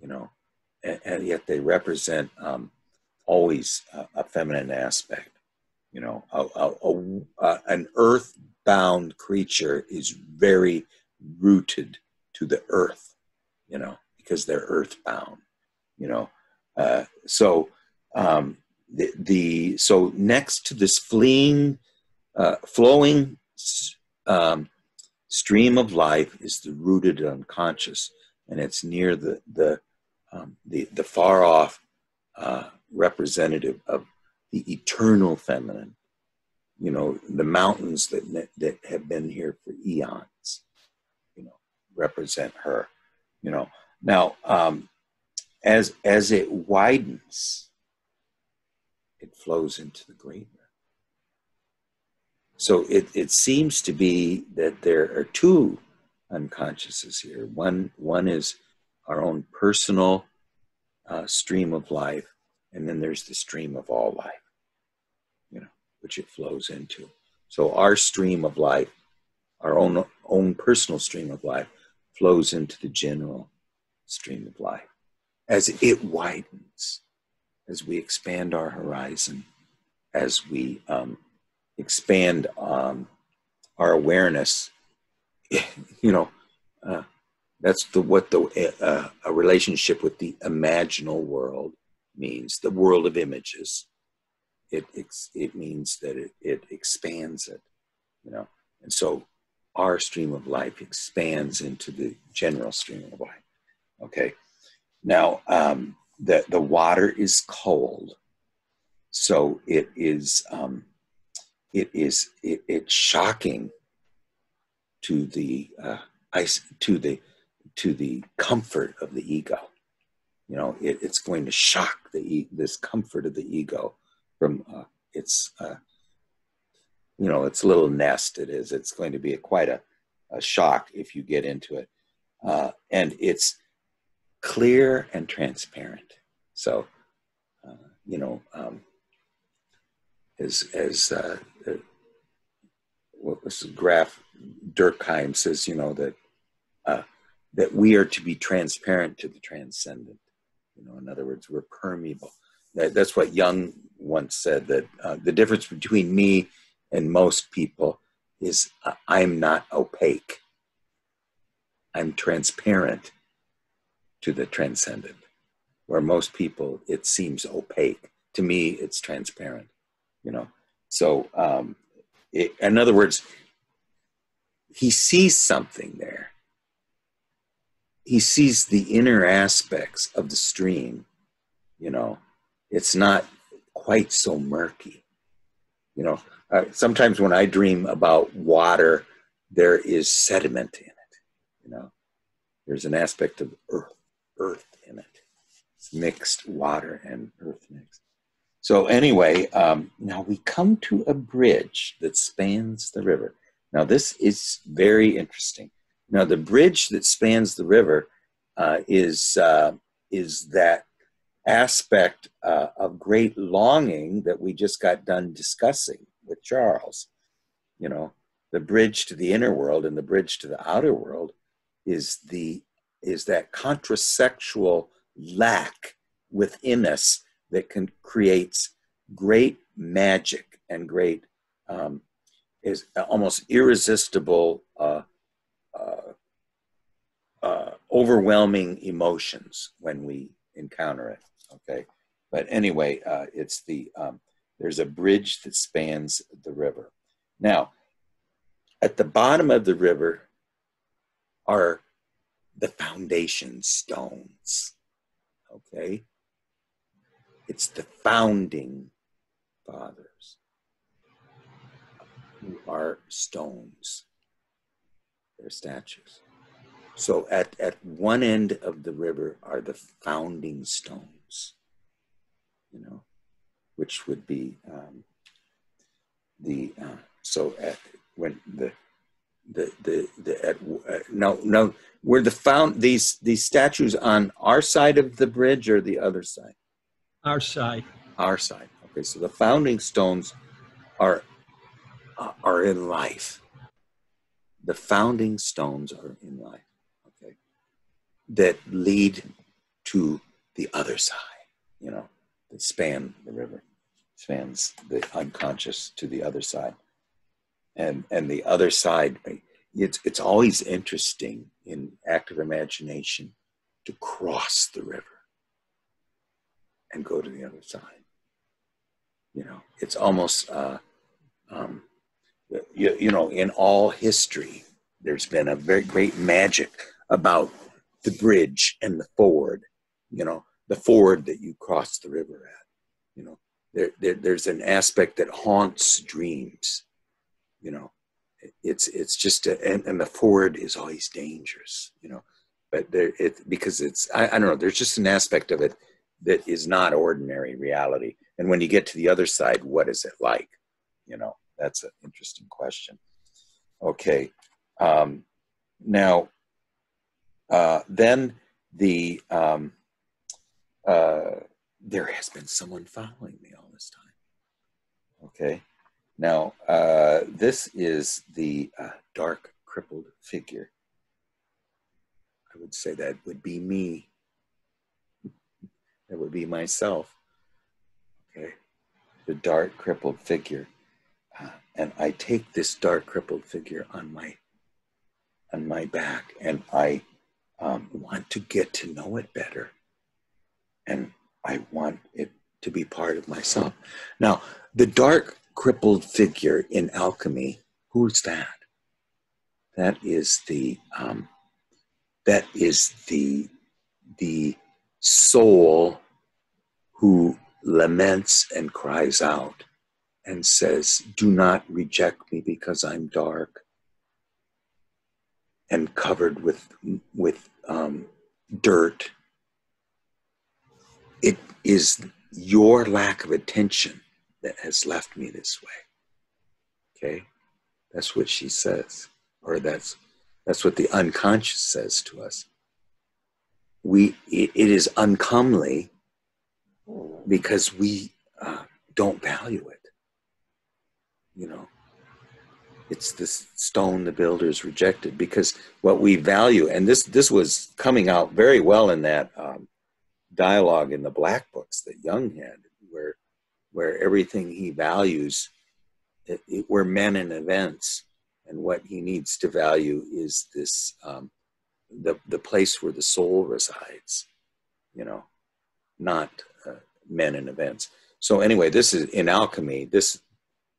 you know, and, and yet they represent um, always a, a feminine aspect. You know, a, a, an earth-bound creature is very rooted to the earth. You know, because they're earth-bound. You know, uh, so um, the, the so next to this fleeing, uh, flowing um, stream of life is the rooted unconscious, and it's near the the um, the, the far off uh, representative of the eternal feminine. You know, the mountains that that have been here for eons. You know, represent her. You know, now um, as as it widens, it flows into the great So it, it seems to be that there are two unconsciouses here. One one is our own personal uh, stream of life, and then there's the stream of all life, you know, which it flows into. So our stream of life, our own own personal stream of life, flows into the general stream of life as it widens, as we expand our horizon, as we um, expand um, our awareness, you know, uh, that's the what the uh, a relationship with the imaginal world means. The world of images. It it, means that it, it expands it, you know, and so our stream of life expands into the general stream of life. Okay, now um, the the water is cold, so it is um, it is it, it's shocking to the uh, ice to the to the comfort of the ego. You know, it, it's going to shock the this comfort of the ego from uh, its, uh, you know, its little nest. It is. It's going to be a, quite a, a shock if you get into it, uh, and it's clear and transparent. So, uh, you know, um, as as uh, what was Graf Dürckheim says, you know that uh, that we are to be transparent to the transcendent. You know, in other words, we're permeable. That, that's what Jung once said. That uh, the difference between me and most people is uh, I'm not opaque. I'm transparent to the transcendent. Where most people, it seems opaque. To me, it's transparent. You know, so um, it, in other words, he sees something there he sees the inner aspects of the stream you know. It's not quite so murky you know. Uh, sometimes when i dream about water there is sediment in it you know. There's an aspect of earth earth in it. It's mixed water and earth mixed so anyway um, now we come to a bridge that spans the river. Now this is very interesting now, the bridge that spans the river uh, is, uh, is that aspect uh, of great longing that we just got done discussing with Charles. You know, the bridge to the inner world and the bridge to the outer world is the is that contrasexual lack within us that can creates great magic and great um, is almost irresistible uh, uh, uh, overwhelming emotions when we encounter it. Okay, but anyway, uh, it's the um, there's a bridge that spans the river. Now, at the bottom of the river are the foundation stones. Okay, it's the founding fathers who are stones They're statues. So at, at one end of the river are the founding stones, you know, which would be um, the, uh, so at when the, the, the, the at, uh, no, no, were the found these, these statues on our side of the bridge or the other side? Our side. Our side. Okay, so the founding stones are, uh, are in life the founding stones are in life, that lead to the other side, you know, that span the river, spans the unconscious to the other side. And, and the other side, it's, it's always interesting in active imagination to cross the river and go to the other side. You know, it's almost, uh, um, you, you know, in all history, there's been a very great magic about the bridge and the ford, you know, the ford that you cross the river at. You know, there, there there's an aspect that haunts dreams. You know, it's it's just a, and, and the ford is always dangerous. You know, but there it because it's I, I don't know. There's just an aspect of it that is not ordinary reality. And when you get to the other side, what is it like? You know, that's an interesting question. Okay. Um, now, uh, then the um, uh, there has been someone following me all this time. Okay. Now, uh, this is the uh, dark, crippled figure. I would say that would be me. That would be myself. Okay. The dark, crippled figure. Uh, and I take this dark, crippled figure on my on my back, and I um, want to get to know it better, and I want it to be part of myself. Now, the dark, crippled figure in alchemy, who's that? That is the um, that is the the soul who laments and cries out and says, Do not reject me because I'm dark and covered with, with um, dirt. It is your lack of attention that has left me this way. Okay? That's what she says, or that's that's what the unconscious says to us. We it, it is uncomely because we uh, don't value it you know it's this stone the builders rejected because what we value and this this was coming out very well in that um, dialogue in the black books that Jung had where where everything he values it, it, we're men and events and what he needs to value is this um, the the place where the soul resides you know not uh, men and events. So anyway this is in alchemy this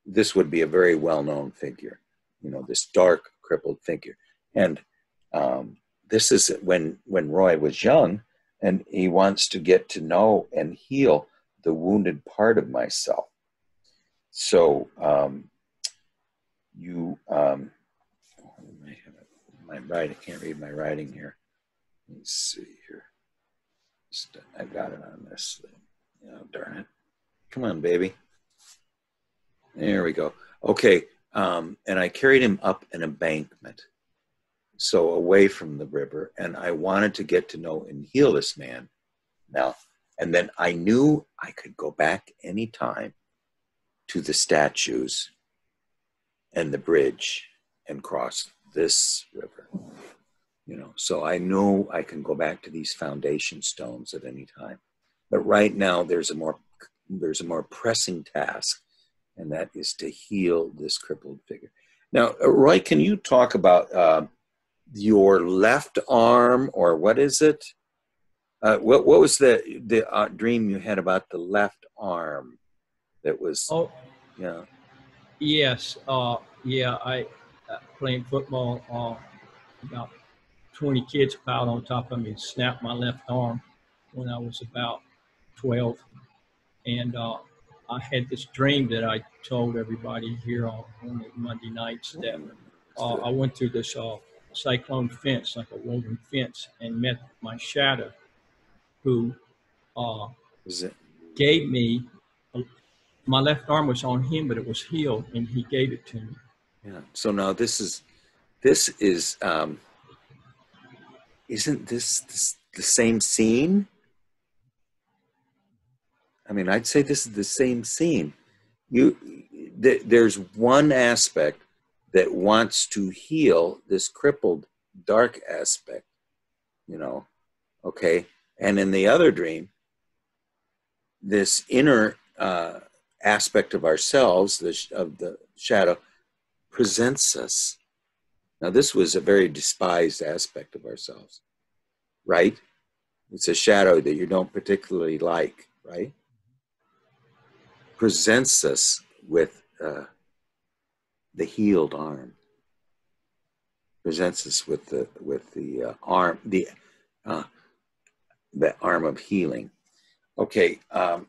this would be a very well-known figure, you know, this dark, crippled figure. And um, this is when when Roy was young, and he wants to get to know and heal the wounded part of myself. So um, you, um, my writing, I can't read my writing here. Let me see here. I got it on this thing. Oh, darn it. Come on, baby. There we go. Okay. Um, and I carried him up an embankment, so away from the river. And I wanted to get to know and heal this man now. And then I knew I could go back anytime to the statues and the bridge and cross this river. You know, so I know I can go back to these foundation stones at any time. But right now there's a more there's a more pressing task and that is to heal this crippled figure. Now, uh, Roy, can you talk about uh, your left arm, or what is it? Uh, what what was the the uh, dream you had about the left arm? That was oh yeah yes uh, yeah I uh, playing football about twenty kids piled on top of me and snapped my left arm when I was about twelve, and I had this dream that I told everybody here on, on Monday nights that uh, I went through this uh, cyclone fence, like a woven fence, and met my shadow, who uh, gave me. My left arm was on him, but it was healed, and he gave it to me. Yeah. So now this is, this is, um, isn't this, this the same scene? I mean, I'd say this is the same scene. You, th- there's one aspect that wants to heal this crippled dark aspect, you know, okay, And in the other dream, this inner uh, aspect of ourselves, the, sh- of the shadow, presents us. Now, this was a very despised aspect of ourselves, right? It's a shadow that you don't particularly like, right? Presents us with uh, the healed arm. Presents us with the with the uh, arm the uh, the arm of healing. Okay, um,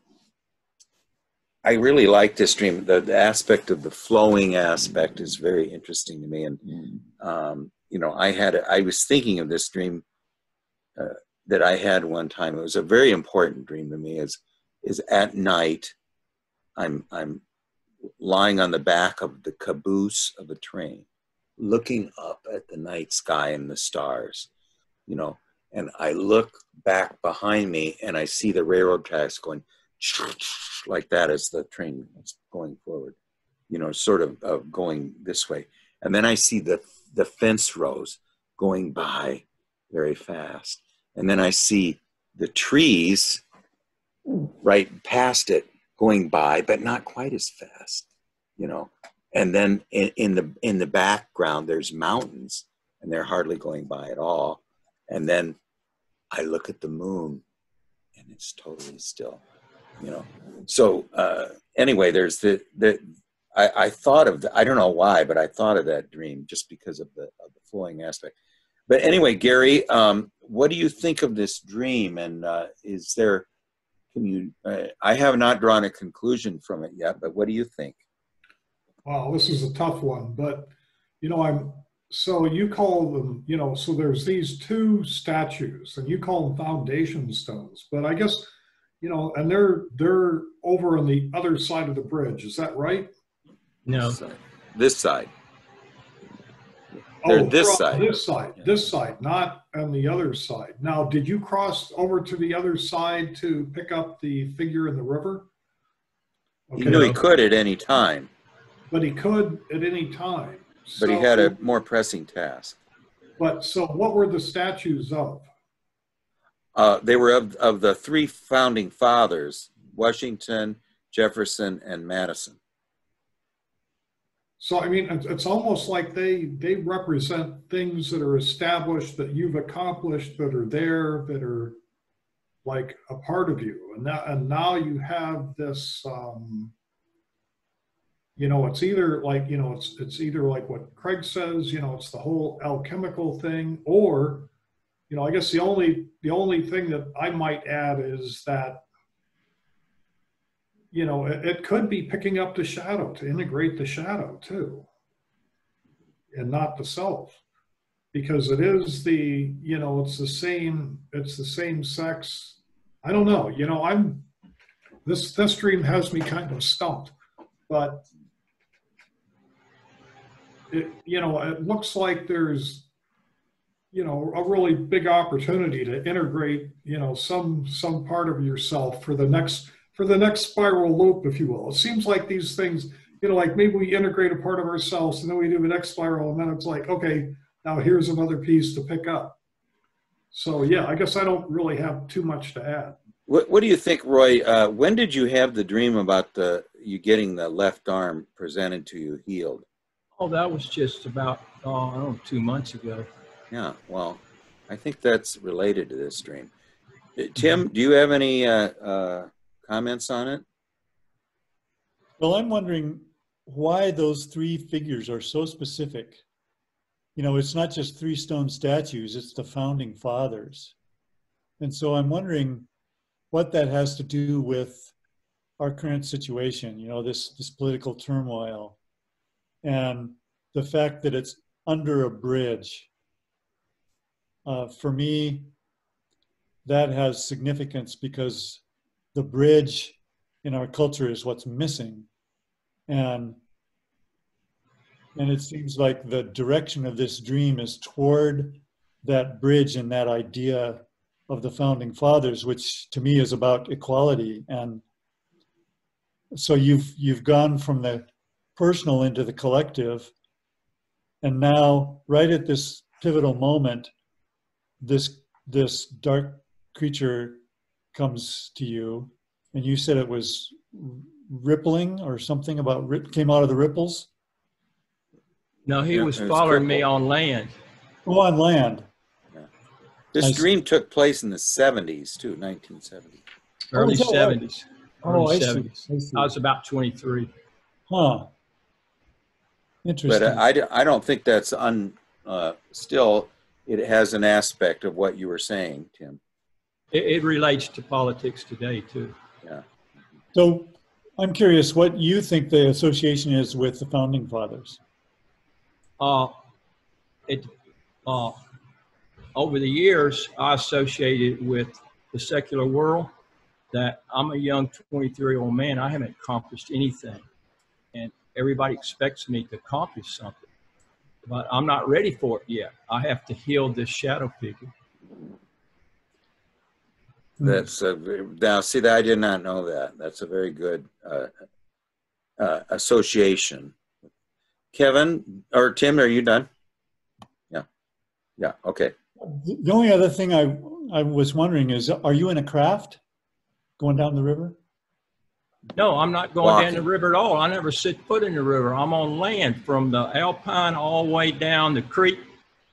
I really like this dream. The, the aspect of the flowing aspect is very interesting to me, and um, you know, I had a, I was thinking of this dream uh, that I had one time. It was a very important dream to me. Is is at night, I'm I'm lying on the back of the caboose of a train, looking up at the night sky and the stars, you know, and I look back behind me and I see the railroad tracks going like that as the train is going forward, you know, sort of uh, going this way. And then I see the, the fence rows going by very fast. And then I see the trees right past it going by, but not quite as fast, you know. And then in, in the in the background, there's mountains, and they're hardly going by at all. And then I look at the moon, and it's totally still, you know. So uh, anyway, there's the the I, I thought of the, I don't know why, but I thought of that dream just because of the of the flowing aspect. But anyway, Gary, um, what do you think of this dream? And uh, is there can you? Uh, I have not drawn a conclusion from it yet, but what do you think? Wow, this is a tough one, but you know, I'm so you call them, you know, so there's these two statues, and you call them foundation stones, but I guess, you know, and they're they're over on the other side of the bridge. Is that right? No, This side. This side. They're this they're side. This side, this side, not on the other side. Now, did you cross over to the other side to pick up the figure in the river? He knew he could at any time, But he could at any time. but he had a more pressing task. But so what were the statues of? Uh, they were of, of the three founding fathers Washington, Jefferson, and Madison. So I mean, it's, almost like they they represent things that are established that you've accomplished that are there that are like a part of you, and now and now you have this. Um, you know, it's either like you know, it's it's either like what Craig says. You know, it's the whole alchemical thing, or you know, I guess the only the only thing that I might add is that you know, it, it could be picking up the shadow to integrate the shadow too, and not the self, because it is the, you know, it's the same, it's the same sex. I don't know, you know, I'm, this, this dream has me kind of stumped, but it, you know, it looks like there's, you know, a really big opportunity to integrate, you know, some, some part of yourself for the next, for the next spiral loop, if you will. It seems like these things, you know, like maybe we integrate a part of ourselves and then we do the next spiral and then it's like, okay, now here's another piece to pick up. So yeah, I guess I don't really have too much to add. What, what do you think, Roy? Uh, when did you have the dream about the you getting the left arm presented to you healed? oh, that was just about oh, I don't know, two months ago. Yeah, well, I think that's related to this dream. Uh, Tim, do you have any uh, uh, comments on it? Well, I'm wondering why those three figures are so specific. You know, it's not just three stone statues, it's the founding fathers. And so I'm wondering what that has to do with our current situation, you know, this, this political turmoil and the fact that it's under a bridge. Uh, for me, that has significance because the bridge in our culture is what's missing. And and it seems like the direction of this dream is toward that bridge and that idea of the founding fathers which to me is about equality. And so you've you've gone from the personal into the collective. And now right at this pivotal moment this this dark creature comes to you, and you said it was rippling or something about rip, came out of the ripples. No, he Yeah, was it's following me on land. Oh, on land. This I see. dream took place in the 70s too, 1970. Early is that right? seventies. Oh, I Early see. seventies. I see. I was about twenty-three. Huh. Interesting. But uh, I, I don't think that's un, uh, still, it has an aspect of what you were saying, Tim. It, it relates to politics today too. Yeah. so I'm curious what you think the association is with the founding fathers. Uh, it, uh, over the years, I associated with the secular world that I'm a young 23 year old man. I haven't accomplished anything. And everybody expects me to accomplish something. But I'm not ready for it yet. I have to heal this shadow figure. That's a, now, see, that I did not know that. That's a very good uh, uh, association. Kevin or Tim, are you done? Yeah. Yeah. Okay. The the only other thing I, I was wondering is, are you in a craft going down the river? No, I'm not going down the river at all. I never set foot in the river. I'm on land from the Alpine all the way down the creek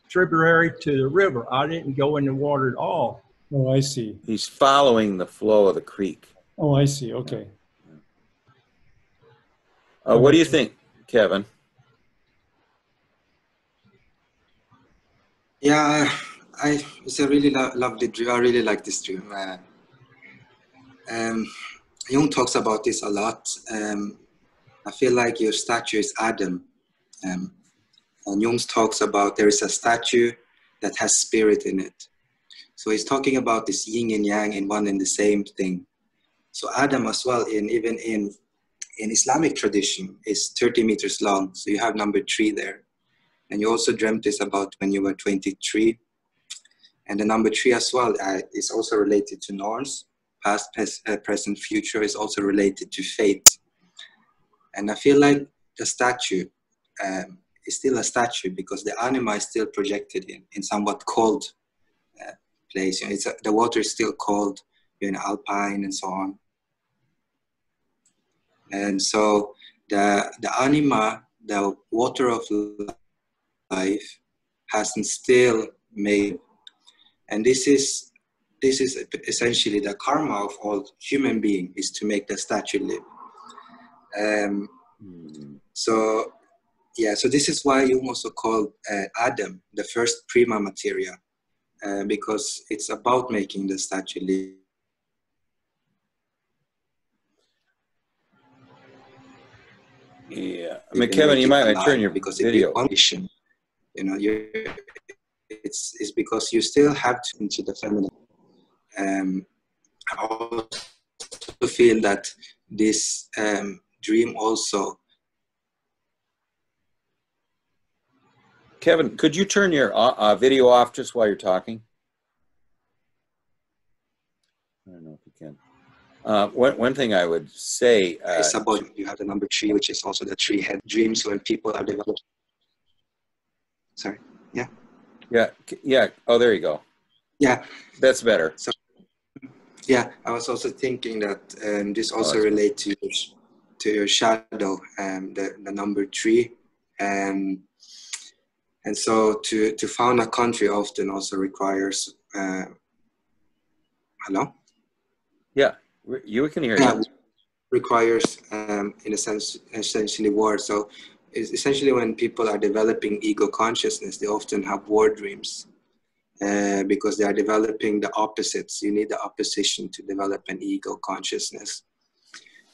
tributary to the river. I didn't go in the water at all. Oh, I see. He's following the flow of the creek. Oh, I see. Okay. Uh, what do you think, Kevin? Yeah, I it's a really lo- lovely dream. I really like this dream. Uh, um, Jung talks about this a lot. Um, I feel like your statue is Adam. Um, and Jung talks about there is a statue that has spirit in it. So he's talking about this yin and yang in one and the same thing. So Adam as well, in even in in Islamic tradition, is 30 meters long. So you have number three there. And you also dreamt this about when you were 23. And the number three as well uh, is also related to Norns. Past, uh, present, future is also related to fate. And I feel like the statue um, is still a statue because the anima is still projected in, in somewhat cold place. You know, it's the water is still cold, you're in Alpine and so on. And so the, the anima, the water of life hasn't still made and this is this is essentially the karma of all human being is to make the statue live um, so yeah so this is why you also called uh, adam the first prima materia uh, because it's about making the statue live Yeah. I mean, Kevin, you might turn your because video. condition you know you it's it's because you still have to into the feminine um i also feel that this um dream also Kevin, could you turn your uh, uh, video off just while you're talking? I don't know if you can. Uh, one, one thing I would say, uh, is about you have the number three which is also the three head dreams when people are developed sorry yeah, k- yeah. Oh, there you go. yeah That's better. Yeah, I was also thinking that um, this also that's- relates to your, to your shadow, um, the, the number three. Um, and so to, to found a country often also requires, uh, hello? Yeah, You can hear Yeah, you. requires, um, in a sense, essentially war. So essentially when people are developing ego consciousness, they often have war dreams. Uh, because they are developing the opposites. You need the opposition to develop an ego consciousness.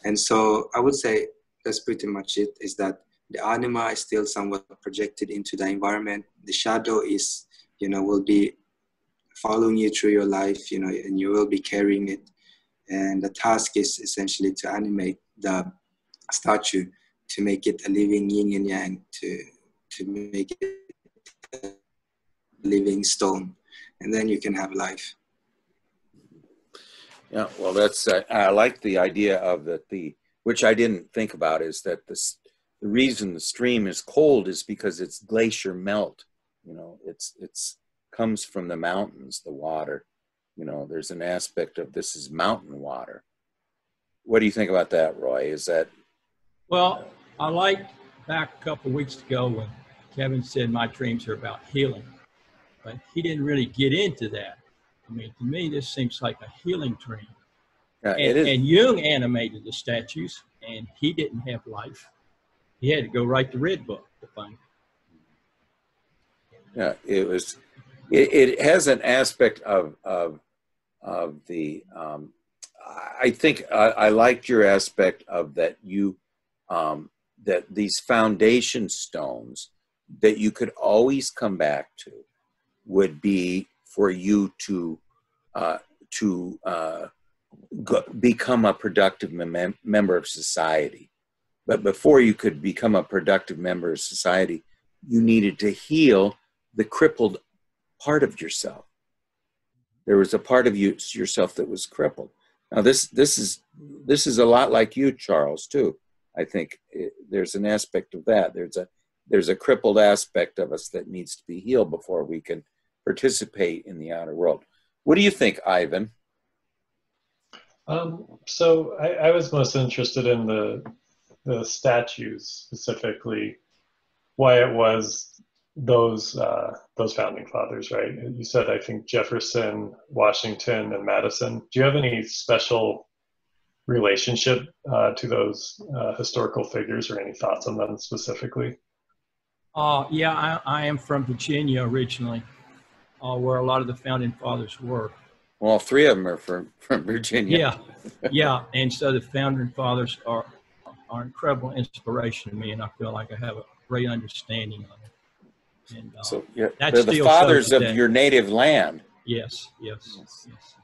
And so I would say that's pretty much it is that the anima is still somewhat projected into the environment. The shadow is, you know, will be following you through your life, you know, and you will be carrying it. And the task is essentially to animate the statue to make it a living yin and yang, to, to make it a living stone. And then you can have life. Yeah, well, that's uh, I like the idea of that the which I didn't think about is that this the reason the stream is cold is because it's glacier melt. You know, it's it's comes from the mountains, the water. You know, there's an aspect of this is mountain water. What do you think about that, Roy? Is that Well, I liked back a couple of weeks ago when Kevin said my dreams are about healing, but he didn't really get into that. I mean, to me, this seems like a healing dream. uh, And, it is? and Jung animated the statues, and he didn't have life. He had to go write the red book to find it. Yeah, it was. It, it has an aspect of of of the. Um, I think I, I liked your aspect of that you um, that these foundation stones that you could always come back to would be for you to uh, to uh, go, become a productive mem- member of society. But before you could become a productive member of society, you needed to heal the crippled part of yourself. There was a part of you yourself that was crippled. Now this this is this is a lot like you, Charles, too. I think it, there's an aspect of that. There's a there's a crippled aspect of us that needs to be healed before we can participate in the outer world. What do you think, Ivan? Um, so I, I was most interested in the the statues specifically, why it was those uh, those founding fathers, right? You said I think Jefferson, Washington, and Madison. Do you have any special relationship uh, to those uh, historical figures, or any thoughts on them specifically? Uh, yeah, I, I am from Virginia originally, uh, where a lot of the founding fathers were. Well, three of them are from from Virginia. Yeah, yeah, and so the founding fathers are are incredible inspiration to me, and I feel like I have a great understanding of it. And uh, So yeah, That's they're the fathers of your native land. yes, yes, yes.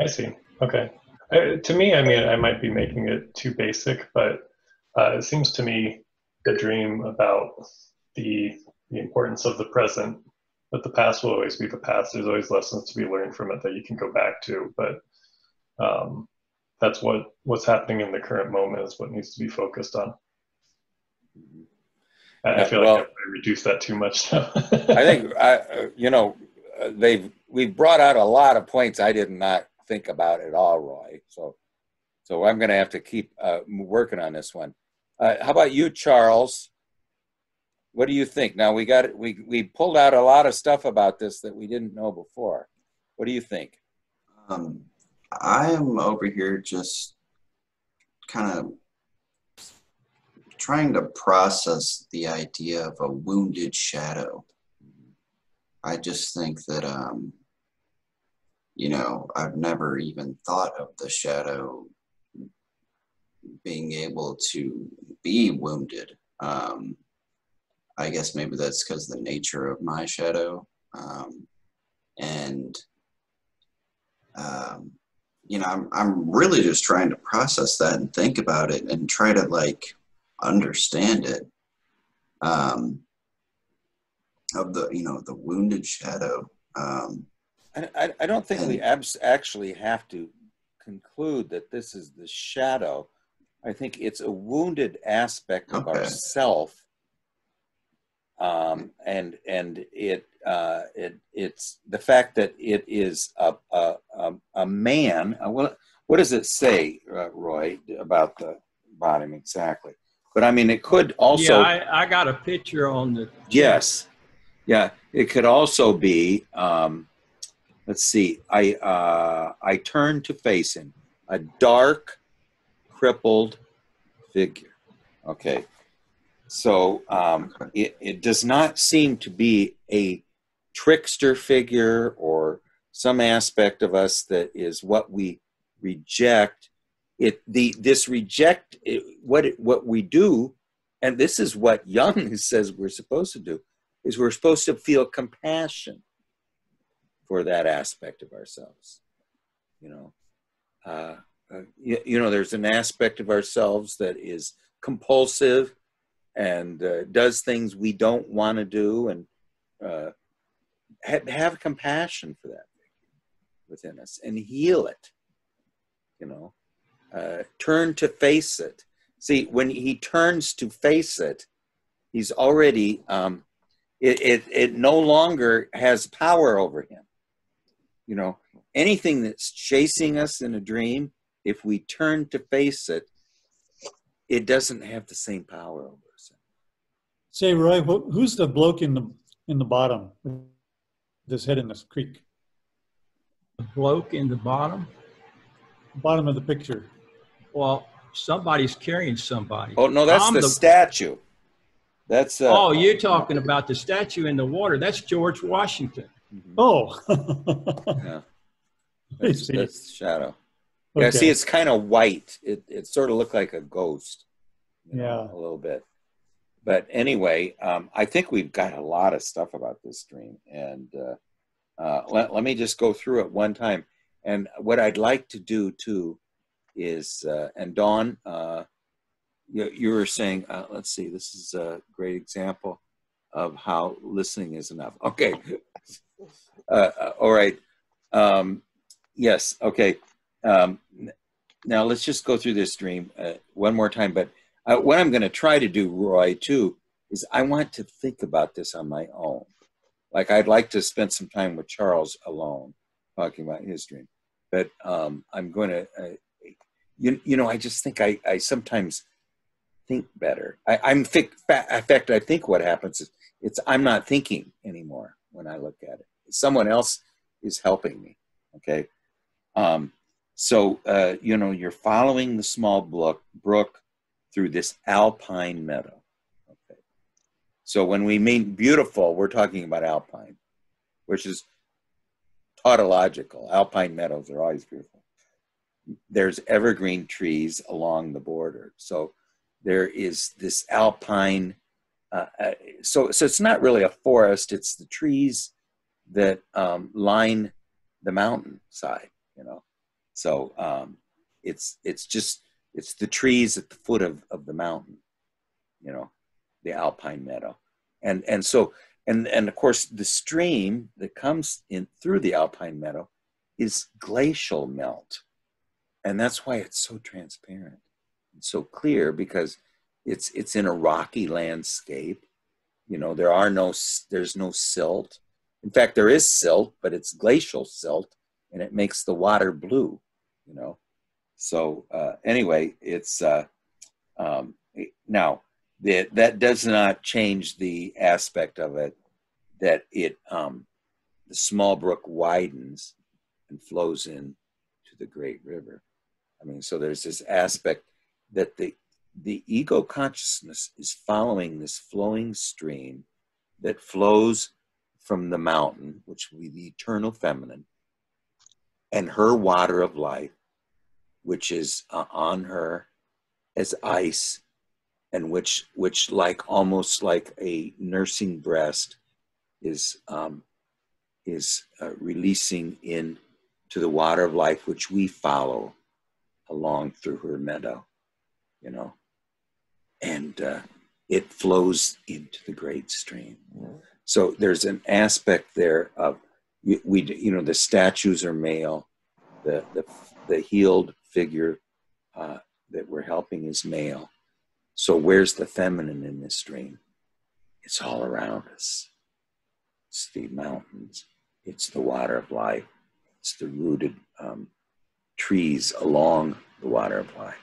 I see. Okay. Uh, to me, I mean, I might be making it too basic, but uh, it seems to me the dream about the the importance of the present. But the past will always be the past. There's always lessons to be learned from it that you can go back to. But um, that's what what's happening in the current moment is what needs to be focused on. I, I feel well- like I reduced that too much. Now. I think I, uh, you know uh, they've we've brought out a lot of points I did not think about at all, Roy. So so I'm going to have to keep uh, working on this one. Uh, how about you, Charles? What do you think? Now we got. We we pulled out a lot of stuff about this that we didn't know before. What do you think? Um, I am over here just kind of trying to process the idea of a wounded shadow. I just think that, um, you know, I've never even thought of the shadow being able to be wounded. Um, I guess maybe that's because the nature of my shadow. Um, and um, you know, I'm I'm really just trying to process that and think about it and try to like understand it. Um, of the you know the wounded shadow. Um, I, I, I don't think we abs- actually have to conclude that this is the shadow. I think it's a wounded aspect of Okay. ourself, um, and and it uh, it it's the fact that it is a a, a, a man. Uh, what what does it say, uh, Roy, about the bottom exactly? But I mean, it could also yeah, I, I got a picture on the. Yes. Yeah. It could also be, um, let's see, I, uh, I turned to face him, a dark, crippled figure. Okay. So um, it, it does not seem to be a trickster figure or some aspect of us that is what we reject. It the this reject it, what it, what we do, and this is what Jung says we're supposed to do is we're supposed to feel compassion for that aspect of ourselves. You know, uh, uh, you, you know, there's an aspect of ourselves that is compulsive and uh, does things we don't want to do, and uh, ha- have compassion for that within us and heal it. You know, uh, turn to face it. See, when he turns to face it, he's already um, it, it, it no longer has power over him. You know, anything that's chasing us in a dream, if we turn to face it, it doesn't have the same power over. Say, Roy, wh- who's the bloke in the in the bottom, This head in this creek, The bloke in the bottom. bottom of the picture? Well, somebody's carrying somebody. Oh no, that's I'm the, statue. That's uh, oh, you're talking about the statue in the water. That's George Washington. mhm. Oh, Yeah. I That's, see. that's the shadow. Yeah, Okay. see, it's kind of white. It it sort of looked like a ghost. you know, Yeah. a little bit. But anyway, um, I think we've got a lot of stuff about this dream, and uh, uh, let let me just go through it one time. And what I'd like to do too is, uh, and Dawn, uh, you, you were saying, uh, let's see, this is a great example of how listening is enough. Okay. Uh, all right. Um, yes. Okay. Um, now let's just go through this dream one more time. But uh, what I'm going to try to do, Roy, too, is I want to think about this on my own. Like I'd like to spend some time with Charles alone, talking about his dream. But um, I'm going to, uh, you, you know, I just think I, I sometimes think better. I, I'm think, in fact, I think what happens is it's I'm not thinking anymore when I look at it. Someone else is helping me. Okay. Um, so, uh, you know, you're following the small brook, brook through this alpine meadow. Okay. So when we mean beautiful, we're talking about alpine, which is tautological. Alpine meadows are always beautiful. There's evergreen trees along the border. So there is this alpine. Uh, uh, so, so it's not really a forest. It's the trees that um, line the mountain side. You know, so um, it's it's just it's the trees at the foot of, of the mountain. You know, the alpine meadow, and and so and and of course the stream that comes in through the alpine meadow is glacial melt, and that's why it's so transparent and so clear because it's it's in a rocky landscape. You know, there are no there's no silt. In fact, there is silt, but it's glacial silt, and it makes the water blue. You know, so uh, anyway, it's uh, um, now that that does not change the aspect of it that it um, the small brook widens and flows in to the great river. I mean, so there's this aspect that the the ego consciousness is following this flowing stream that flows from the mountain, which will be the eternal feminine, and her water of life, which is uh, on her as ice, and which, which like almost like a nursing breast, is um, is uh, releasing in to the water of life, which we follow along through her meadow, you know, and uh, it flows into the great stream. So there's an aspect there of we, we you know the statues are male, the the the healed figure uh, that we're helping is male. So where's the feminine in this dream? It's all around us. It's the mountains. It's the water of life. It's the rooted um, trees along the water of life,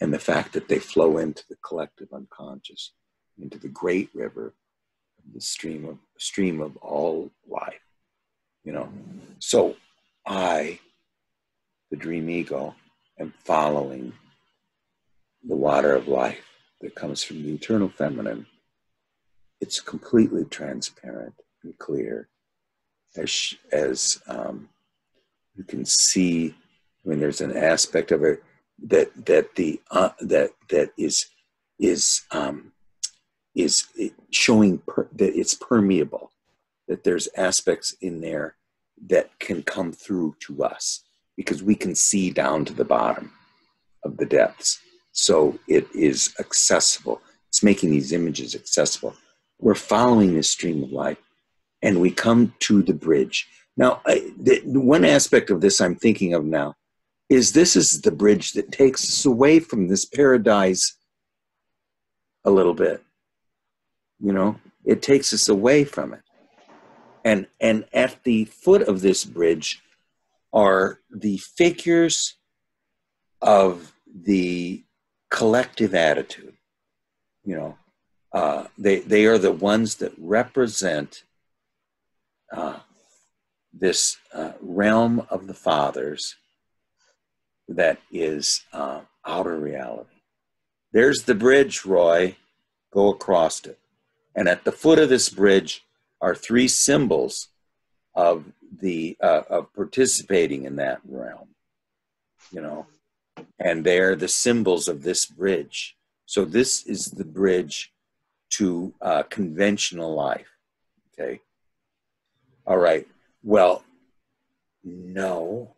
and the fact that they flow into the collective unconscious, into the great river the stream of stream of all life you know so i the dream ego am following the water of life that comes from the eternal feminine it's completely transparent and clear as as um, you can see i mean there's an aspect of it that that the uh, that that is is um, is showing per, that it's permeable, that there's aspects in there that can come through to us because we can see down to the bottom of the depths. So it is accessible. It's making these images accessible. We're following this stream of life and we come to the bridge. Now, I, the, one aspect of this I'm thinking of now is this is the bridge that takes us away from this paradise a little bit you know it takes us away from it and and at the foot of this bridge are the figures of the collective attitude. You know, uh, they they are the ones that represent uh, this uh, realm of the fathers that is uh, outer reality. There's the bridge, Roy. Go across it. And at the foot of this bridge are three symbols of the uh, of participating in that realm. You know, and they're the symbols of this bridge. So this is the bridge to uh, conventional life. Okay. All right. Well, no,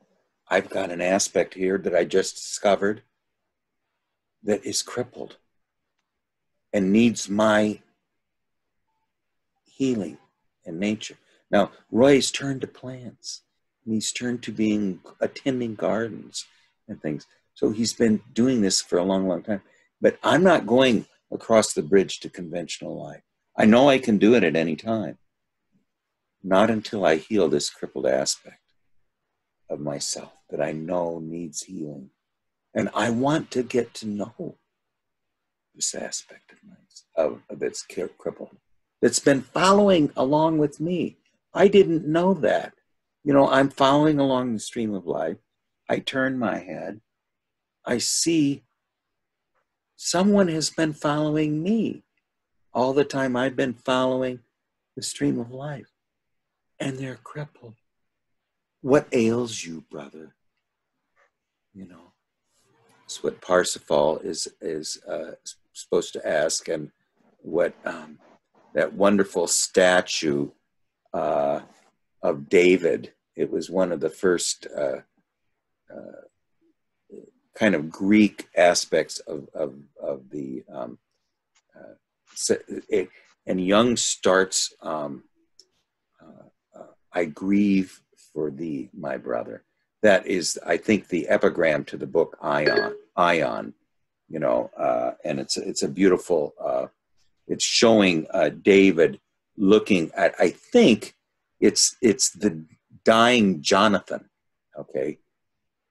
I've got an aspect here that I just discovered that is crippled and needs my healing and nature. Now, Roy's turned to plants and he's turned to being attending gardens and things. So he's been doing this for a long, long time. But I'm not going across the bridge to conventional life. I know I can do it at any time. Not until I heal this crippled aspect of myself that I know needs healing. And I want to get to know this aspect of myself of, that's crippled that's been following along with me. I didn't know that. You know, I'm following along the stream of life. I turn my head. I see someone has been following me all the time I've been following the stream of life. And they're crippled. What ails you, brother? You know, it's what Parsifal is is uh, supposed to ask, and what um, that wonderful statue uh, of David. It was one of the first uh, uh, kind of Greek aspects of, of, of the. Um, uh, it, and Jung starts, um, uh, uh, I grieve for thee, my brother. That is, I think, the epigram to the book Aion. Aion, you know, and it's it's a beautiful it's showing David looking at, I think it's, it's the dying Jonathan, okay,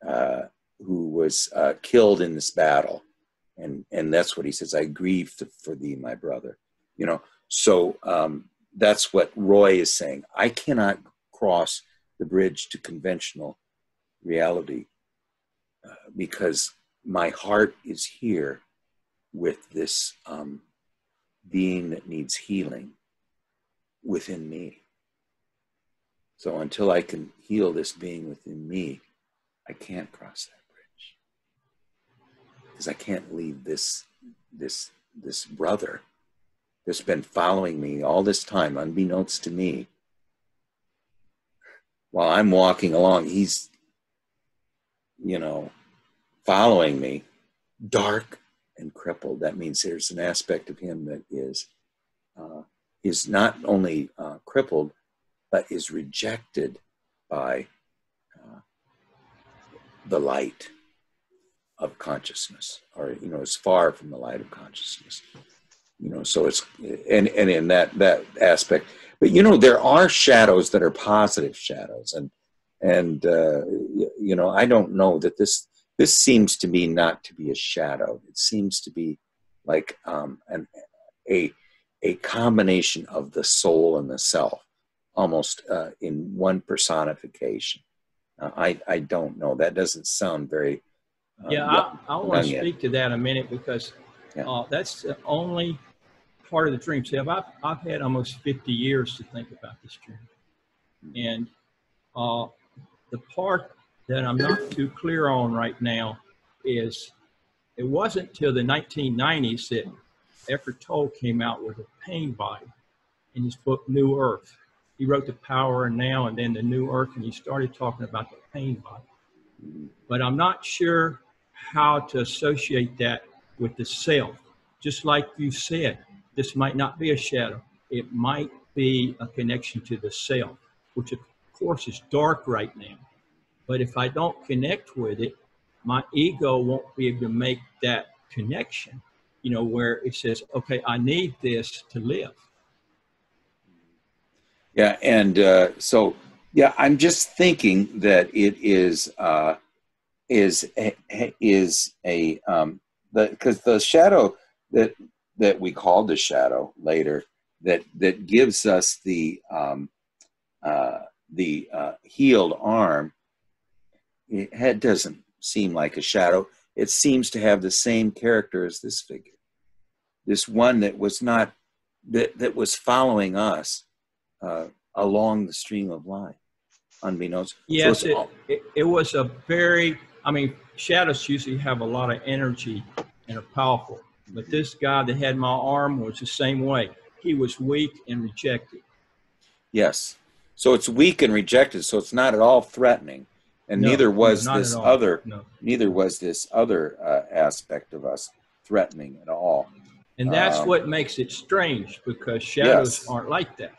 uh, who was uh, killed in this battle. And, and that's what he says, I grieve for thee, my brother. You know, so um, that's what Roy is saying. I cannot cross the bridge to conventional reality uh, because my heart is here with this um, being that needs healing within me. So until I can heal this being within me, I can't cross that bridge. Because I can't leave this this this brother that's been following me all this time, unbeknownst to me. While I'm walking along, he's, you know, following me, dark and crippled. That means there's an aspect of him that is uh, is not only uh, crippled, but is rejected by uh, the light of consciousness, or you know, is far from the light of consciousness. You know, so it's and and in that that aspect, but you know, there are shadows that are positive shadows, and and uh, you know, I don't know that this this seems to me not to be a shadow. It seems to be like um, an, a, a combination of the soul and the self, almost uh, in one personification. Uh, I, I don't know. That doesn't sound very. Um, yeah, I, I want to speak to that a minute because yeah. uh, that's the only part of the dream. See, I've, I've had almost 50 years to think about this dream. And uh, the part that I'm not too clear on right now is it wasn't till the 1990s that Eckhart Tolle came out with a pain body in his book New Earth. He wrote The Power and Now and then The New Earth, and he started talking about the pain body. But I'm not sure how to associate that with the self. Just like you said, this might not be a shadow. It might be a connection to the self, which of course is dark right now. But if I don't connect with it, my ego won't be able to make that connection, you know, where it says, okay, I need this to live. Yeah. And uh, so Yeah, I'm just thinking that it is uh, is is a um, the because the shadow that that we called the shadow later that that gives us the um, uh, the uh, healed arm. It doesn't seem like a shadow. It seems to have the same character as this figure. This one that was not that that was following us uh, along the stream of life, unbeknownst. Yes, so it, all- it, it was a very, I mean, shadows usually have a lot of energy and are powerful. But this guy that had my arm was the same way. He was weak and rejected. yes. So it's weak and rejected. So it's not at all threatening, and No, neither was this other. No. Neither was this other uh, aspect of us threatening at all. And that's Um, what makes it strange because shadows Yes. aren't like that.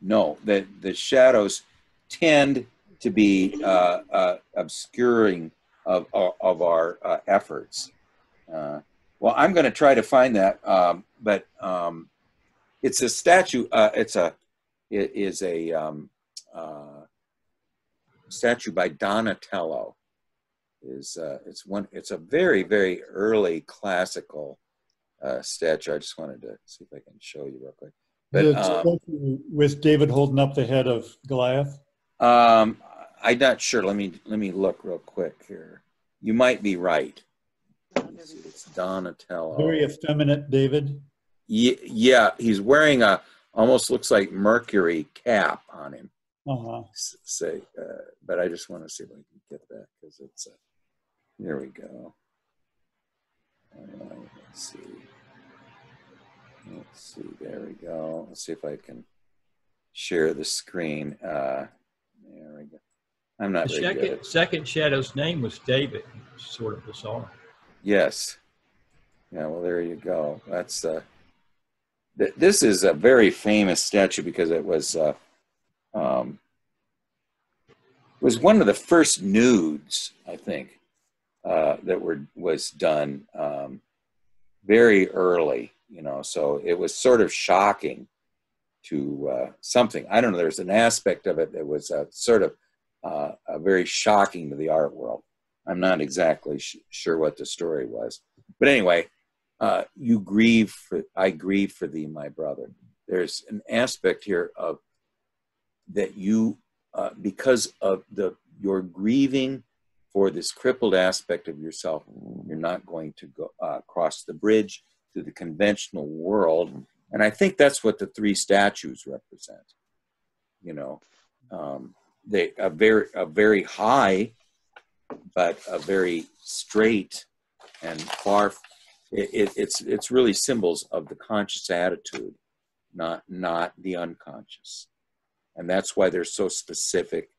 No, that the shadows tend to be uh, uh, obscuring of of, of our uh, efforts. Uh, well, I'm going to try to find that, um, but um, it's a statue. Uh, it's a it is a um, uh, statue by Donatello. Is uh, it's one? It's a very very early classical uh, statue. I just wanted to see if I can show you real quick. But, um, with David holding up the head of Goliath. Um, I'm not sure. Let me let me look real quick here. You might be right. Let me see. It's Donatello. Very effeminate David. Ye- yeah, he's wearing a almost looks like Mercury cap on him. Uh-huh. Say, uh, but I just want to see if I can get that because it's. A, here we go. Uh, let's see. Let's see. There we go. Let's see if I can share the screen. Uh, there we go. I'm not The very good. second, second shadow's name was David. Sort of bizarre. Yes. Yeah, well, there you go. That's uh, th- this is a very famous statue because it was uh, um, it was one of the first nudes, I think, uh, that were was done um, very early. You know, so it was sort of shocking to uh, something. I don't know. There's an aspect of it that was uh, sort of uh, very shocking to the art world. I'm not exactly sh- sure what the story was, but anyway, uh, you grieve for. I grieve for thee, my brother. There's an aspect here of that you, uh, because of the your grieving for this crippled aspect of yourself, you're not going to go cross the bridge to the conventional world, and I think that's what the three statues represent. You know, um, they a very a very high but a very straight and far. It, it, it's it's really symbols of the conscious attitude, not not the unconscious, and that's why they're so specific,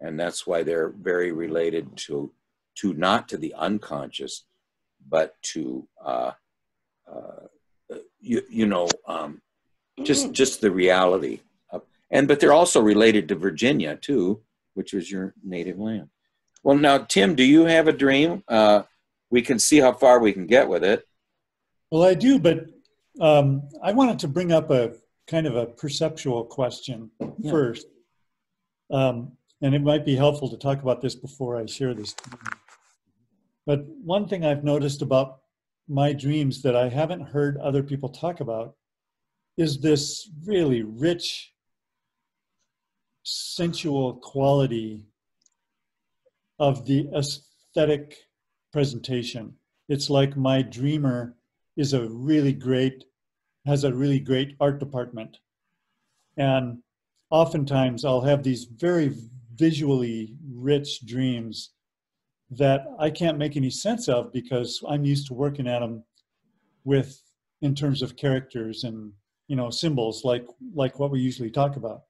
and that's why they're very related to to not to the unconscious, but to uh, uh, you you know um, just just the reality of, and but they're also related to Virginia too, which was your native land. Well, now, Tim, do you have a dream? Uh, we can see how far we can get with it. Well, I do, but um, I wanted to bring up a kind of a perceptual question Yeah. first. Um, and it might be helpful to talk about this before I share this. But one thing I've noticed about my dreams that I haven't heard other people talk about is this really rich, sensual quality of the aesthetic presentation. It's like my dreamer is a really great, has a really great art department. And oftentimes I'll have these very visually rich dreams that I can't make any sense of because I'm used to working at them with, in terms of characters and, you know, symbols like, like what we usually talk about.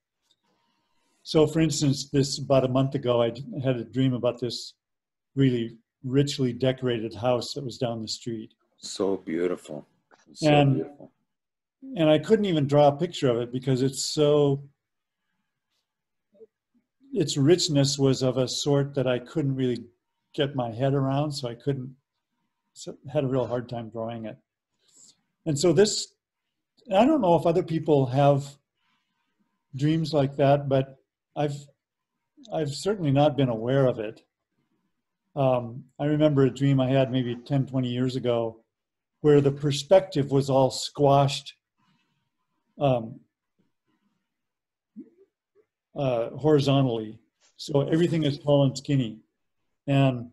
So, for instance, this about a month ago, I had a dream about this really richly decorated house that was down the street. So beautiful. So And- beautiful. And I couldn't even draw a picture of it because it's so, its richness was of a sort that I couldn't really get my head around. So I couldn't, so had a real hard time drawing it. And so this, I don't know if other people have dreams like that, but I've I've certainly not been aware of it. Um, I remember a dream I had maybe 10, 20 years ago where the perspective was all squashed um, uh, horizontally. So everything is tall and skinny. And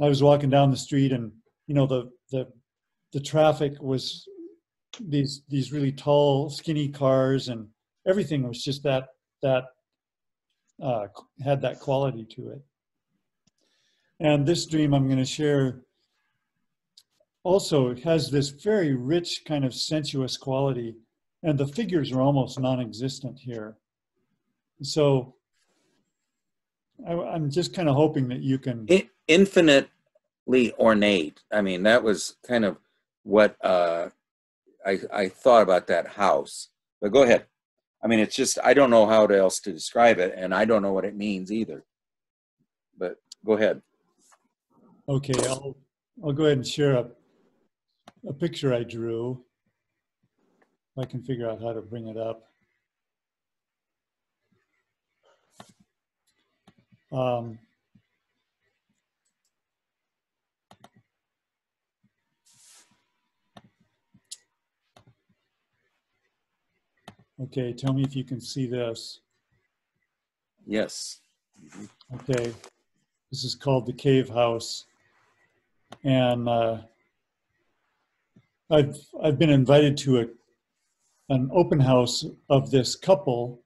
I was walking down the street and, you know, the, the, the traffic was these, these really tall, skinny cars and everything was just that, that, uh, had that quality to it. And this dream I'm going to share also has this very rich kind of sensuous quality and the figures are almost non-existent here. So I, am just kind of hoping that you can. infinitely ornate. I mean, that was kind of what uh, I, I thought about that house. But go ahead. I mean, it's just, I don't know how else to describe it, and I don't know what it means either. But go ahead. Okay, I'll, I'll go ahead and share a, a picture I drew. I can figure out how to bring it up. Um, okay, tell me if you can see this. Yes. Okay, this is called the Cave House, and uh, I've I've been invited to a an open house of this couple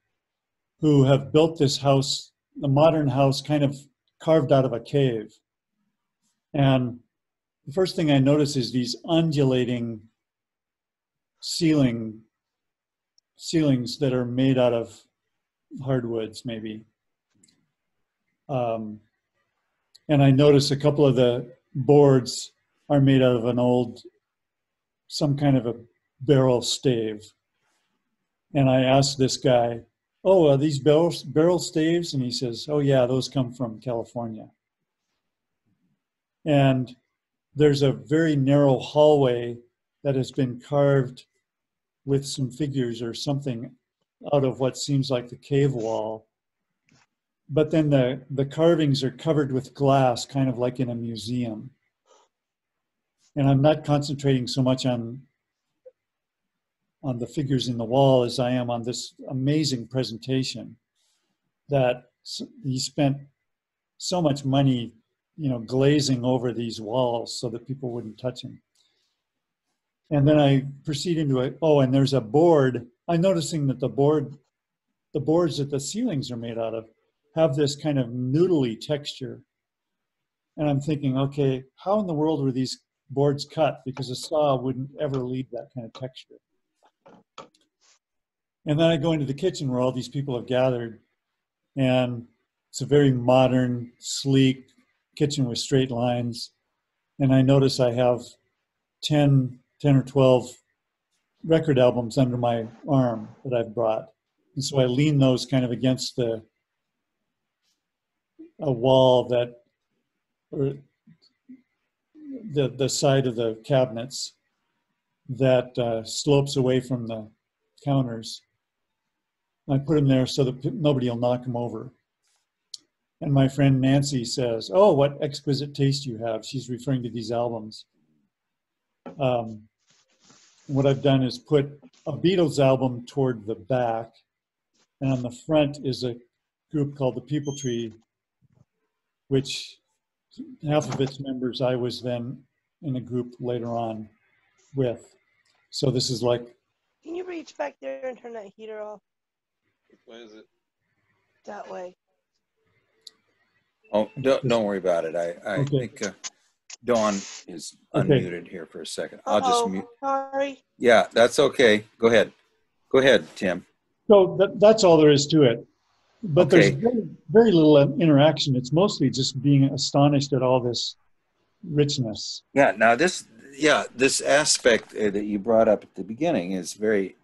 who have built this house the modern house kind of carved out of a cave. And the first thing I notice is these undulating ceiling ceilings that are made out of hardwoods, maybe. Um, and I notice a couple of the boards are made out of an old, some kind of a barrel stave. And I asked this guy, oh, are these barrel, barrel staves? And he says, oh, yeah, those come from California. And there's a very narrow hallway that has been carved with some figures or something out of what seems like the cave wall. But then the, the carvings are covered with glass, kind of like in a museum. And I'm not concentrating so much on on the figures in the wall as I am on this amazing presentation that he spent so much money, you know, glazing over these walls so that people wouldn't touch him. And then I proceed into it. Oh, and there's a board. I'm noticing that the board, the boards that the ceilings are made out of, have this kind of noodly texture. And I'm thinking, okay, how in the world were these boards cut? Because a saw wouldn't ever leave that kind of texture. And then I go into the kitchen where all these people have gathered, and it's a very modern, sleek kitchen with straight lines. And I notice I have 10, 10 or 12 record albums under my arm that I've brought. And so I lean those kind of against the a wall that or the the side of the cabinets that uh, slopes away from the counters. I put them there so that nobody will knock them over. And my friend Nancy says, "Oh, what exquisite taste you have." She's referring to these albums. Um, what I've done is put a Beatles album toward the back, and on the front is a group called the Peepal Tree, which half of its members I was then in a group later on with. So this is like. Can you reach back there and turn that heater off? Why is it? That way. Oh, don't, don't worry about it. I, I Okay. think uh, Dawn is Okay. unmuted here for a second. I'll just Uh-oh, mute. Sorry. Yeah, that's okay. Go ahead. Go ahead, Tim. So that, that's all there is to it. But there's very, very little interaction. It's mostly just being astonished at all this richness. Yeah, now this, yeah, this aspect uh, that you brought up at the beginning is very.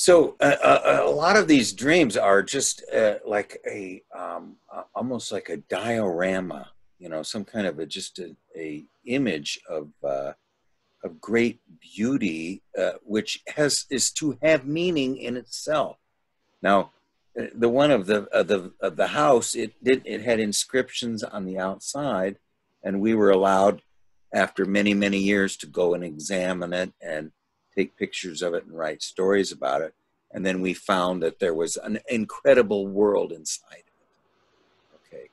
So uh, uh, a lot of these dreams are just uh, like a, um, uh, almost like a diorama, you know, some kind of a just a, a image of uh, of great beauty, uh, which has is to have meaning in itself. Now, the one of the of the of the house it did it had inscriptions on the outside and we were allowed after many many years to go and examine it and take pictures of it and write stories about it. And then we found that there was an incredible world inside okay.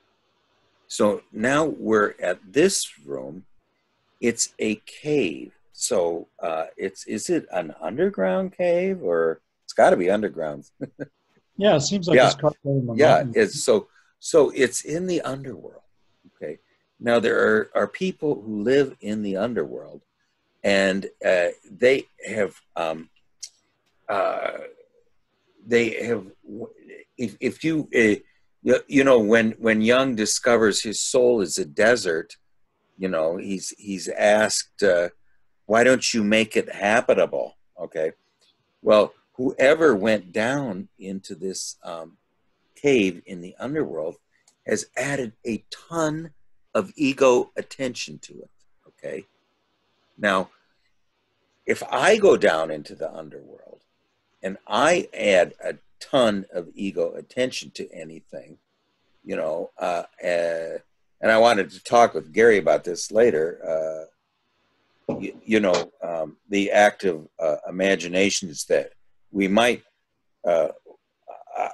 So now we're at this room. It's a cave. So uh, it's is it an underground cave or it's got to be underground? Yeah, it seems like Yeah. it's carved in the yeah mountain. it's so so it's in the underworld. Okay. Now there are, are people who live in the underworld and uh, they have um, uh, they have if, if you uh, you, know when when Jung discovers his soul is a desert you know he's he's asked uh, why don't you make it habitable okay well whoever went down into this um, cave in the underworld has added a ton of ego attention to it. Okay. Now, if I go down into the underworld and I add a ton of ego attention to anything, you know, uh, uh, and I wanted to talk with Gary about this later. Uh, you, you know, um, the active uh, imaginations that we might uh,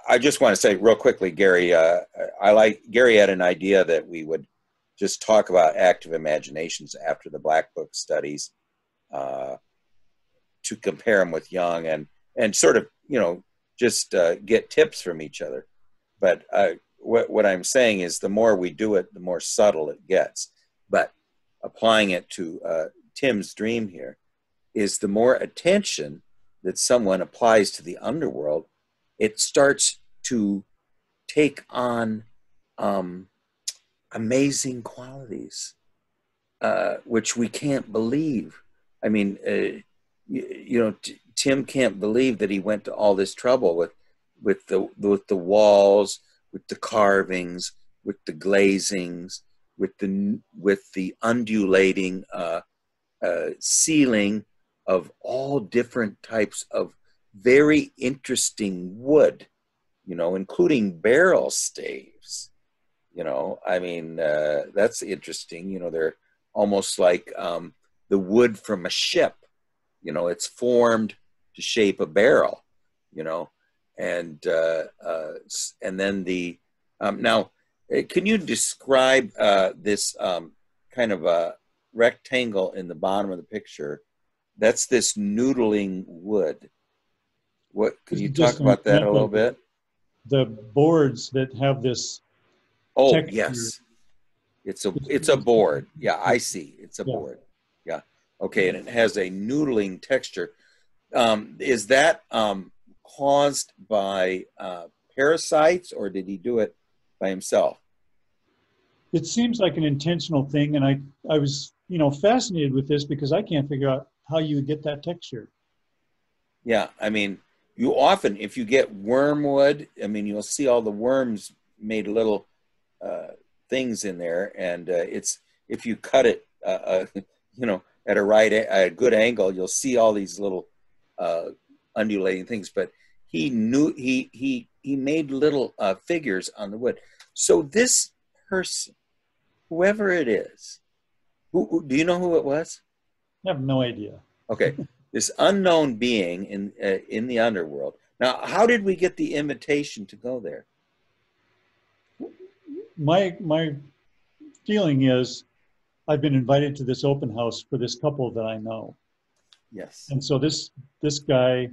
I- just want to say real quickly, Gary. Uh, I like Gary had an idea that we would just talk about active imaginations after the Black Book studies uh, to compare them with Jung and and sort of you know just uh, get tips from each other. But uh, what what I'm saying is, the more we do it, the more subtle it gets. But applying it to uh, Tim's dream here is the more attention that someone applies to the underworld it starts to take on um, amazing qualities, uh, which we can't believe. I mean, uh, you, you know, t- Tim can't believe that he went to all this trouble with with the with the walls, with the carvings, with the glazings, with the with the undulating uh, uh, ceiling of all different types of very interesting wood, you know, including barrel staves. You know, I mean, uh, that's interesting. You know, they're almost like um, the wood from a ship. You know, it's formed to shape a barrel. You know, and uh, uh, and then the um, now, uh, can you describe uh, this um, kind of a rectangle in the bottom of the picture? That's this noodling wood. What could you talk about that a little bit? The boards that have this, Oh yes, it's a it's a board. Yeah, I see. It's a Yeah. board. Yeah. Okay, and it has a noodling texture. Um, is that um, caused by uh, parasites, or did he do it by himself? it seems like an intentional thing. And I, I was, you know, fascinated with this because I can't figure out how you would get that texture. Yeah, I mean, you often, if you get wormwood, I mean, you'll see all the worms made little things in there, and uh, it's if you cut it, uh, uh, you know, at a right, a, a good angle, you'll see all these little uh, undulating things. But he knew he he he made little uh, figures on the wood. So this person, whoever it is, who, who do you know who it was? I have no idea. Okay, this unknown being in uh, in the underworld. Now, how did we get the invitation to go there? My, my feeling is I've been invited to this open house for this couple that I know. Yes. And so this, this guy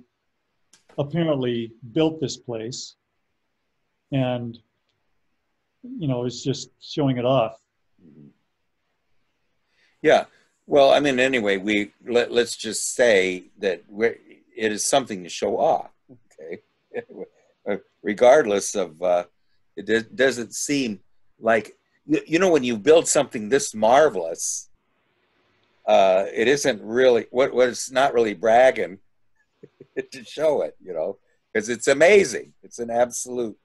apparently built this place and, you know, is just showing it off. Yeah. Well, I mean, anyway, we let let's just say that we're, it is something to show off. Okay, regardless of uh, it does, doesn't seem like you, know when you build something this marvelous, uh, it isn't really what it's not really bragging to show it, you know, because it's amazing. It's an absolute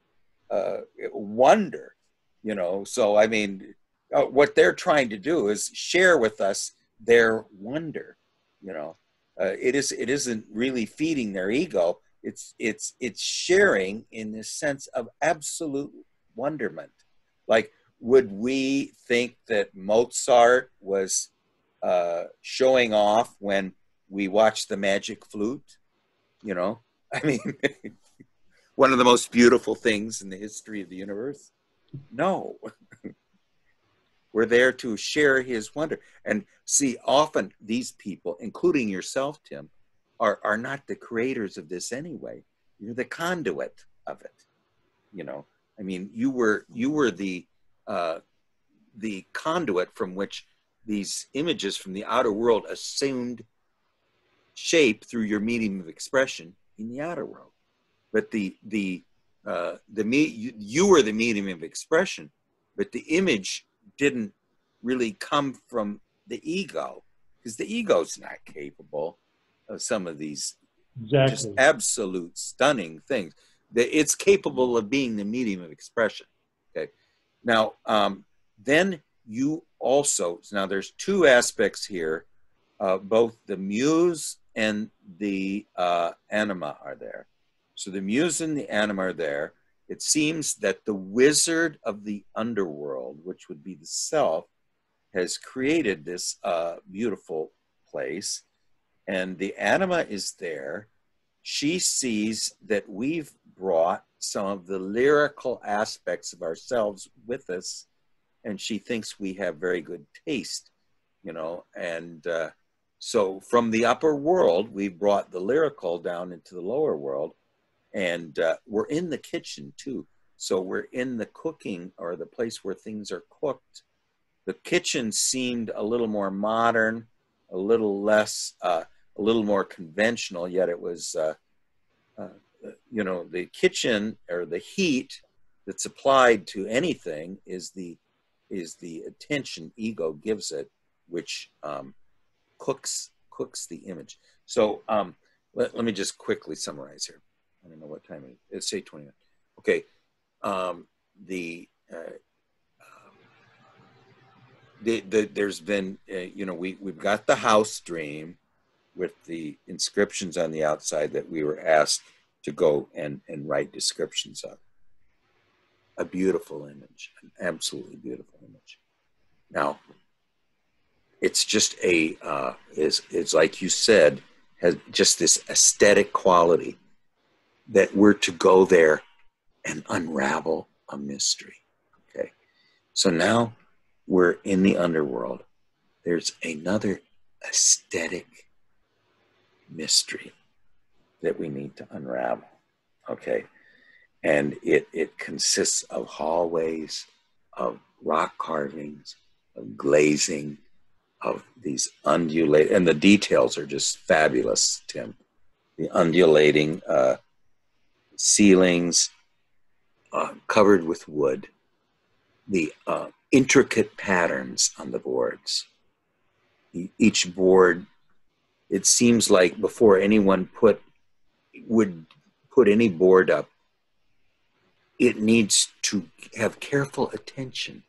uh, wonder, you know. So I mean, uh, what they're trying to do is share with us their wonder you know uh, it is it isn't really feeding their ego It's it's it's sharing in this sense of absolute wonderment. Like, would we think that Mozart was uh, showing off when we watched the Magic Flute? You know, I mean, one of the most beautiful things in the history of the universe. No, we're there to share his wonder and see. Often these people, including yourself, Tim, are are not the creators of this anyway. You're the conduit of it. You know, I mean, you were you were the uh, the conduit from which these images from the outer world assumed shape through your medium of expression in the outer world. But the the uh, the me you, you were the medium of expression, but the image didn't really come from the ego because the ego's not capable of some of these Exactly. just absolute stunning things. It's capable of being the medium of expression. Okay. Now, um, then you also now there's two aspects here. Uh, both the muse and the uh, anima are there. So the muse and the anima are there. It seems that the wizard of the underworld, which would be the self, has created this uh, beautiful place, and the anima is there. She sees that we've brought some of the lyrical aspects of ourselves with us, and she thinks we have very good taste, you know. And uh, so from the upper world, we've brought the lyrical down into the lower world, and uh, we're in the kitchen too. So we're in the cooking or the place where things are cooked. The kitchen seemed a little more modern, a little less, uh, a little more conventional, yet it was, uh, uh, you know, the kitchen or the heat that's applied to anything is the is the attention ego gives it, which um, cooks cooks the image. So um, let, let me just quickly summarize here. I don't know what time it is. It's say 20 minutes. Okay. Um, the, uh, um, the, the, there's been, uh, you know, we, we've got the house dream with the inscriptions on the outside that we were asked to go and, and write descriptions of. A beautiful image, an absolutely beautiful image. Now, it's just a, uh, is, is like you said, has just this aesthetic quality that we're to go there and unravel a mystery. Okay. So now we're in the underworld. There's another aesthetic mystery that we need to unravel. Okay. And it, it consists of hallways, of rock carvings, of glazing, of these undulating, and the details are just fabulous, Tim. The undulating uh, ceilings uh, covered with wood, the uh, intricate patterns on the boards. Each board, it seems like before anyone put would put any board up, it needs to have careful attention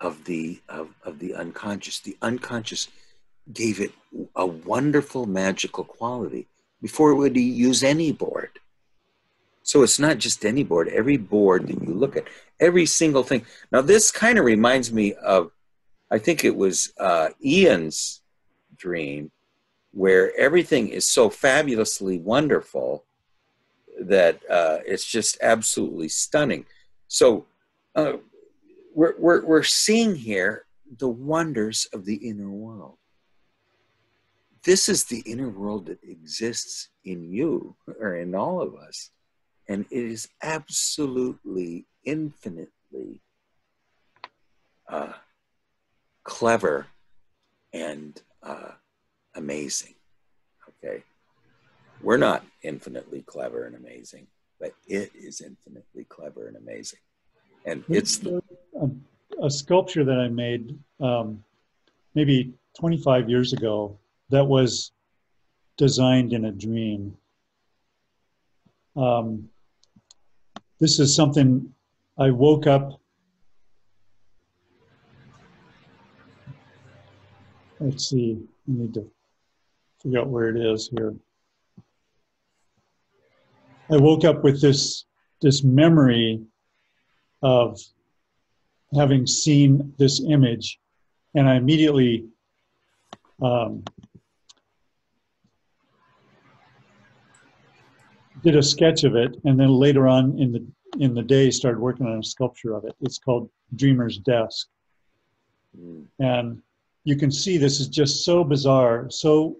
of the of, of the unconscious. The unconscious gave it a wonderful magical quality before it would use any board. So it's not just any board, every board that you look at, every single thing. Now, this kind of reminds me of, I think it was uh, Ian's dream, where everything is so fabulously wonderful that uh, it's just absolutely stunning. So uh, we're, we're, we're seeing here the wonders of the inner world this is the inner world that exists in you or in all of us. And it is absolutely, infinitely uh, clever and uh, amazing. Okay. We're not infinitely clever and amazing, but it is infinitely clever and amazing. And it's the, a, a sculpture that I made um, maybe 25 years ago that was designed in a dream. Um, this is something I woke up. Let's see, I need to figure out where it is here. I woke up with this this memory of having seen this image, and I immediately um, did a sketch of it, and then later on in the in the day started working on a sculpture of it. It's called Dreamer's Desk, Mm. and you can see this is just so bizarre, so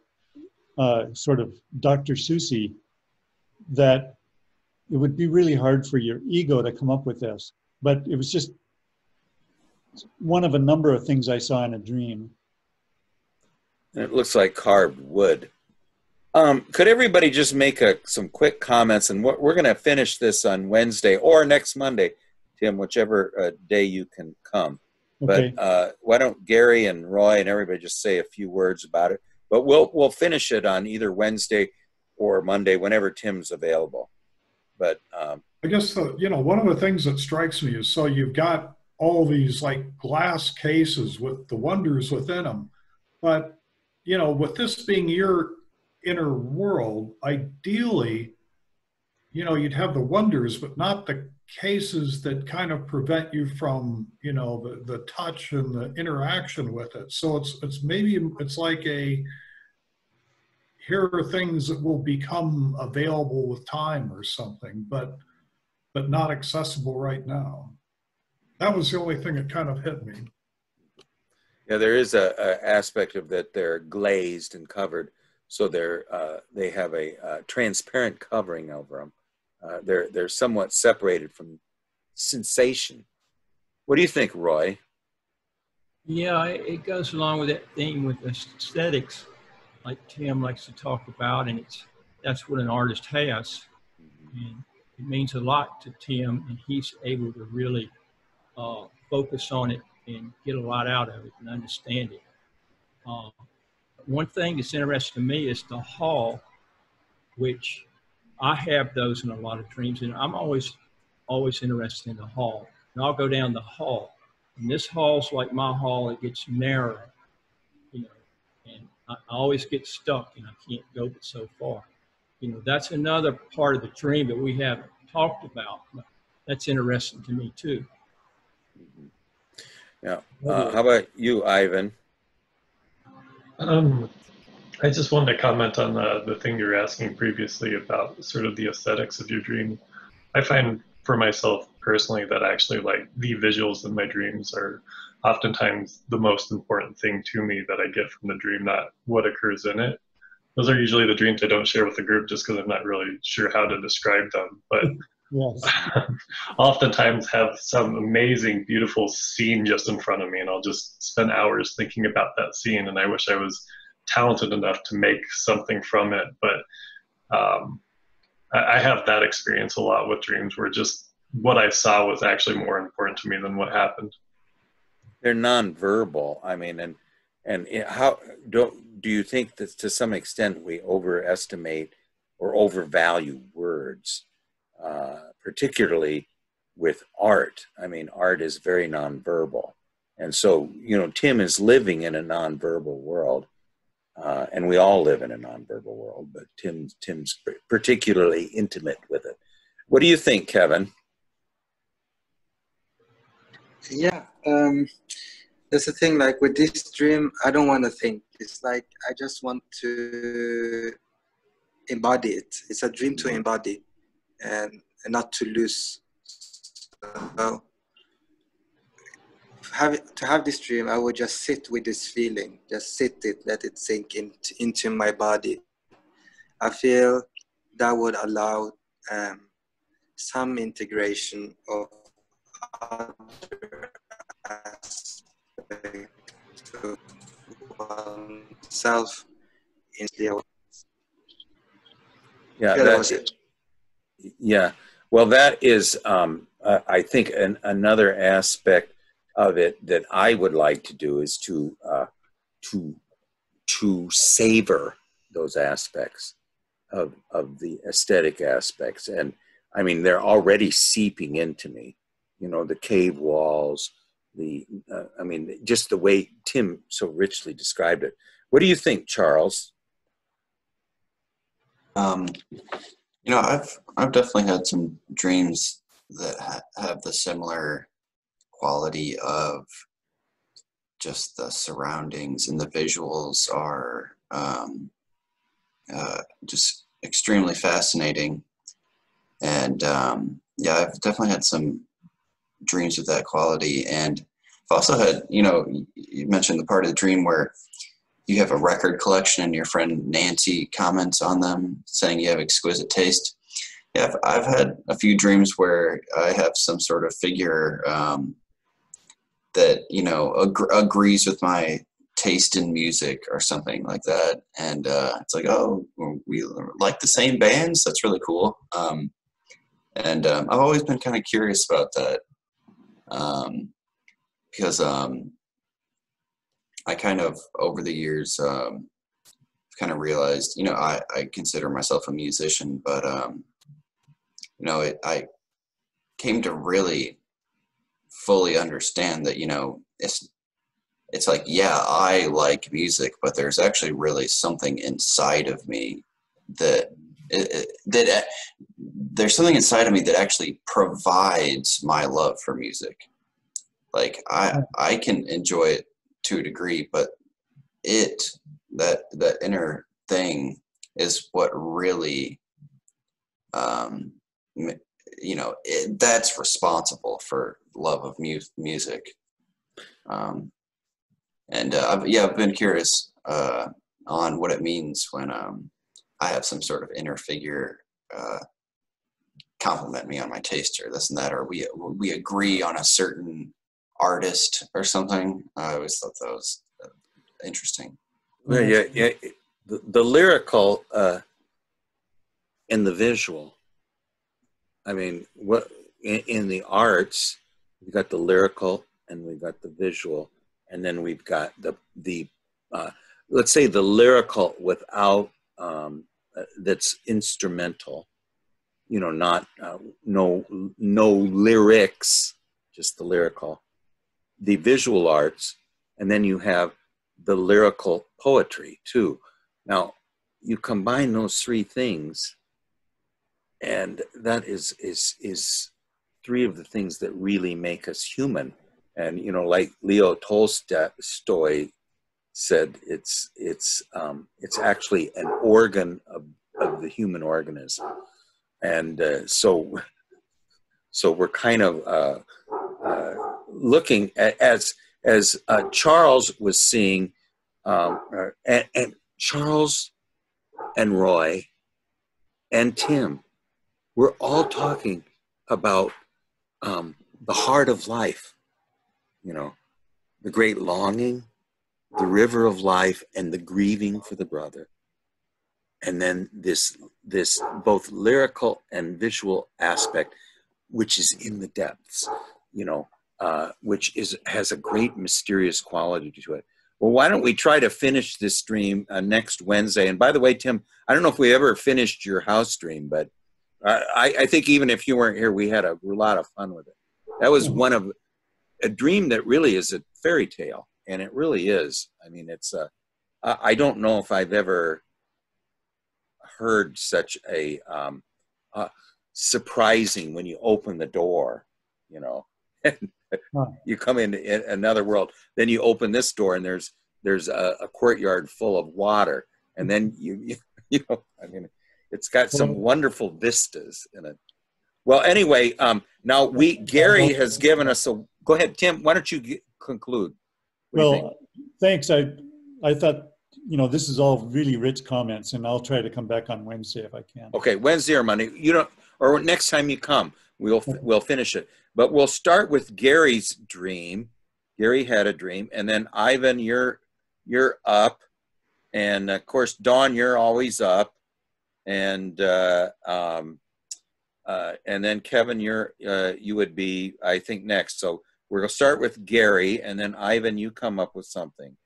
uh, sort of Dr. Seussy, that it would be really hard for your ego to come up with this. But it was just one of a number of things I saw in a dream. And it looks like carved wood. Um, could everybody just make a, some quick comments? And we're going to finish this on Wednesday or next Monday, Tim, whichever uh, day you can come. Okay. But uh, why don't Gary and Roy and everybody just say a few words about it? But we'll we'll finish it on either Wednesday or Monday, whenever Tim's available. But um, I guess the, you know one of the things that strikes me is so you've got all these like glass cases with the wonders within them, but you know with this being your inner world, ideally, you know you'd have the wonders, but not the cases that kind of prevent you from you know the the touch and the interaction with it. So it's it's maybe it's like a here are things that will become available with time or something, but but not accessible right now. That was the only thing that kind of hit me. yeah, there is a, a aspect of that they're glazed and covered, so they're uh, they have a uh, transparent covering over them. Uh, they're they're somewhat separated from sensation. What do you think, Roy? Yeah, it it goes along with that theme with aesthetics, like Tim likes to talk about, and it's that's what an artist has, and it means a lot to Tim, and he's able to really uh, focus on it and get a lot out of it and understand it. Uh, one thing that's interesting to me is the hall, which I have those in a lot of dreams, and I'm always always interested in the hall. And I'll go down the hall, and this hall's like my hall; it gets narrow, you know, and I I always get stuck, and I can't go but so far. You know, that's another part of the dream that we haven't talked about. But that's interesting to me too. Yeah. Uh, how about you, Ivan? Um, I just wanted to comment on the, the thing you were asking previously about sort of the aesthetics of your dream. I find for myself personally that actually like the visuals in my dreams are oftentimes the most important thing to me that I get from the dream, not what occurs in it. Those are usually the dreams I don't share with the group just because I'm not really sure how to describe them. But Yes. oftentimes have some amazing, beautiful scene just in front of me, and I'll just spend hours thinking about that scene. And I wish I was talented enough to make something from it, but um, I, I have that experience a lot with dreams, where just what I saw was actually more important to me than what happened. They're nonverbal. I mean, and and how don't do you think that to some extent we overestimate or overvalue words, uh, particularly with art? I mean, art is very nonverbal, and so you know, Tim is living in a nonverbal world, uh, and we all live in a nonverbal world. But Tim Tim's particularly intimate with it. What do you think, Kevin? Yeah, um, that's the thing. Like with this dream, I don't want to think. It's like I just want to embody it. It's a dream to embody, and, and not to lose. So, have to have this dream, I would just sit with this feeling, just sit it, let it sink in, into my body. I feel that would allow um, some integration of other aspects of oneself in the Yeah, Yeah, that that- it. Yeah, well, that is, um, uh, I think, an, another aspect of it that I would like to do is to uh, to to savor those aspects of of the aesthetic aspects, and I mean, they're already seeping into me. You know, the cave walls, the uh, I mean, just the way Tim so richly described it. What do you think, Charles? Um, You know, I've I've definitely had some dreams that ha- have the similar quality of just the surroundings and the visuals are um, uh, just extremely fascinating. And um, yeah, I've definitely had some dreams of that quality. And I've also had, you know, you mentioned the part of the dream where you have a record collection and your friend Nancy comments on them saying you have exquisite taste. Yeah, I've, I've had a few dreams where I have some sort of figure um, that, you know, ag- agrees with my taste in music or something like that. And uh, it's like, oh, we like the same bands. That's really cool. Um, and um, I've always been kind of curious about that um, because um, I kind of over the years um, kind of realized, you know, I, I consider myself a musician, but um, you know, it, I came to really fully understand that, you know, it's it's like, yeah, I like music, but there's actually really something inside of me that that uh, there's something inside of me that actually provides my love for music. Like I I can enjoy it to a degree, but it that that inner thing is what really um you know it, that's responsible for love of mu- music um and uh, I've, yeah i've been curious uh on what it means when um i have some sort of inner figure uh compliment me on my taste or this and that or we we agree on a certain artist or something i always thought that was uh, interesting Yeah, yeah, yeah. The, the lyrical uh, and the visual. I mean, what in, in the arts, we've got the lyrical and we've got the visual, and then we've got the the uh, let's say the lyrical without um, uh, that's instrumental. You know, not uh, no no lyrics, just the lyrical. The visual arts, and then you have the lyrical poetry too. Now, you combine those three things, and that is is is three of the things that really make us human. And you know, like Leo Tolstoy said, it's it's um, it's actually an organ of, of the human organism, and uh, so so we're kind of uh, uh, looking at as as uh, Charles was seeing, um, uh, and, and, Charles and Roy and Tim were all talking about um, the heart of life, you know, the great longing, the river of life, and the grieving for the brother. And then this, this both lyrical and visual aspect, which is in the depths, you know, uh, which is has a great mysterious quality to it. Well, why don't we try to finish this stream uh, next Wednesday? And by the way, Tim, I don't know if we ever finished your house stream, but I, I think even if you weren't here, we had a lot of fun with it. That was one of a dream that really is a fairy tale, and it really is. I mean, it's a. I don't know if I've ever heard such a um, uh, surprising when you open the door, you know. you come into another world then you open this door and there's there's a, a courtyard full of water and then you, you you know i mean it's got some wonderful vistas in it. Well anyway um now we gary has given us a go ahead tim why don't you get, conclude? What well thanks. I i thought you know this is all really rich comments and i'll try to come back on wednesday if i can. Okay wednesday or monday you know or next time you come we'll we'll finish it. But we'll start with Gary's dream. Gary had a dream, and then Ivan, you're you're up, and of course Dawn, you're always up, and uh, um, uh, and then Kevin, you're uh, you would be I think next. So we're gonna start with Gary, and then Ivan, you come up with something,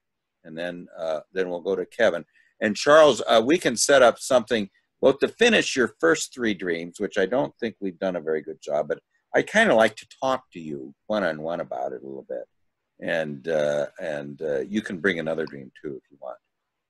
and then uh, then we'll go to Kevin and Charles. Uh, we can set up something. Well, to finish your first three dreams, which I don't think we've done a very good job, but I kind of like to talk to you one on one about it a little bit, and uh, and you can bring another dream too if you want.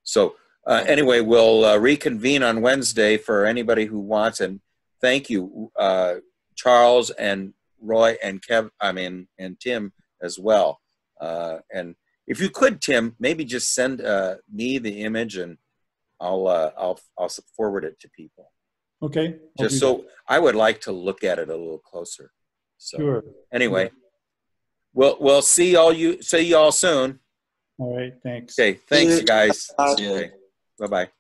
So Uh, anyway, we'll uh, reconvene on Wednesday for anybody who wants. And thank you, uh, Charles and Roy and Kev. I mean, and Tim as well. Uh, and if you could, Tim, maybe just send uh, me the image and I'll uh, I'll I'll forward it to people. Okay. I'll Just do so I would like to look at it a little closer. So Sure. anyway, we'll we'll see all you see you all soon. All right, thanks. Okay, thanks Yeah. you guys. Bye. Bye.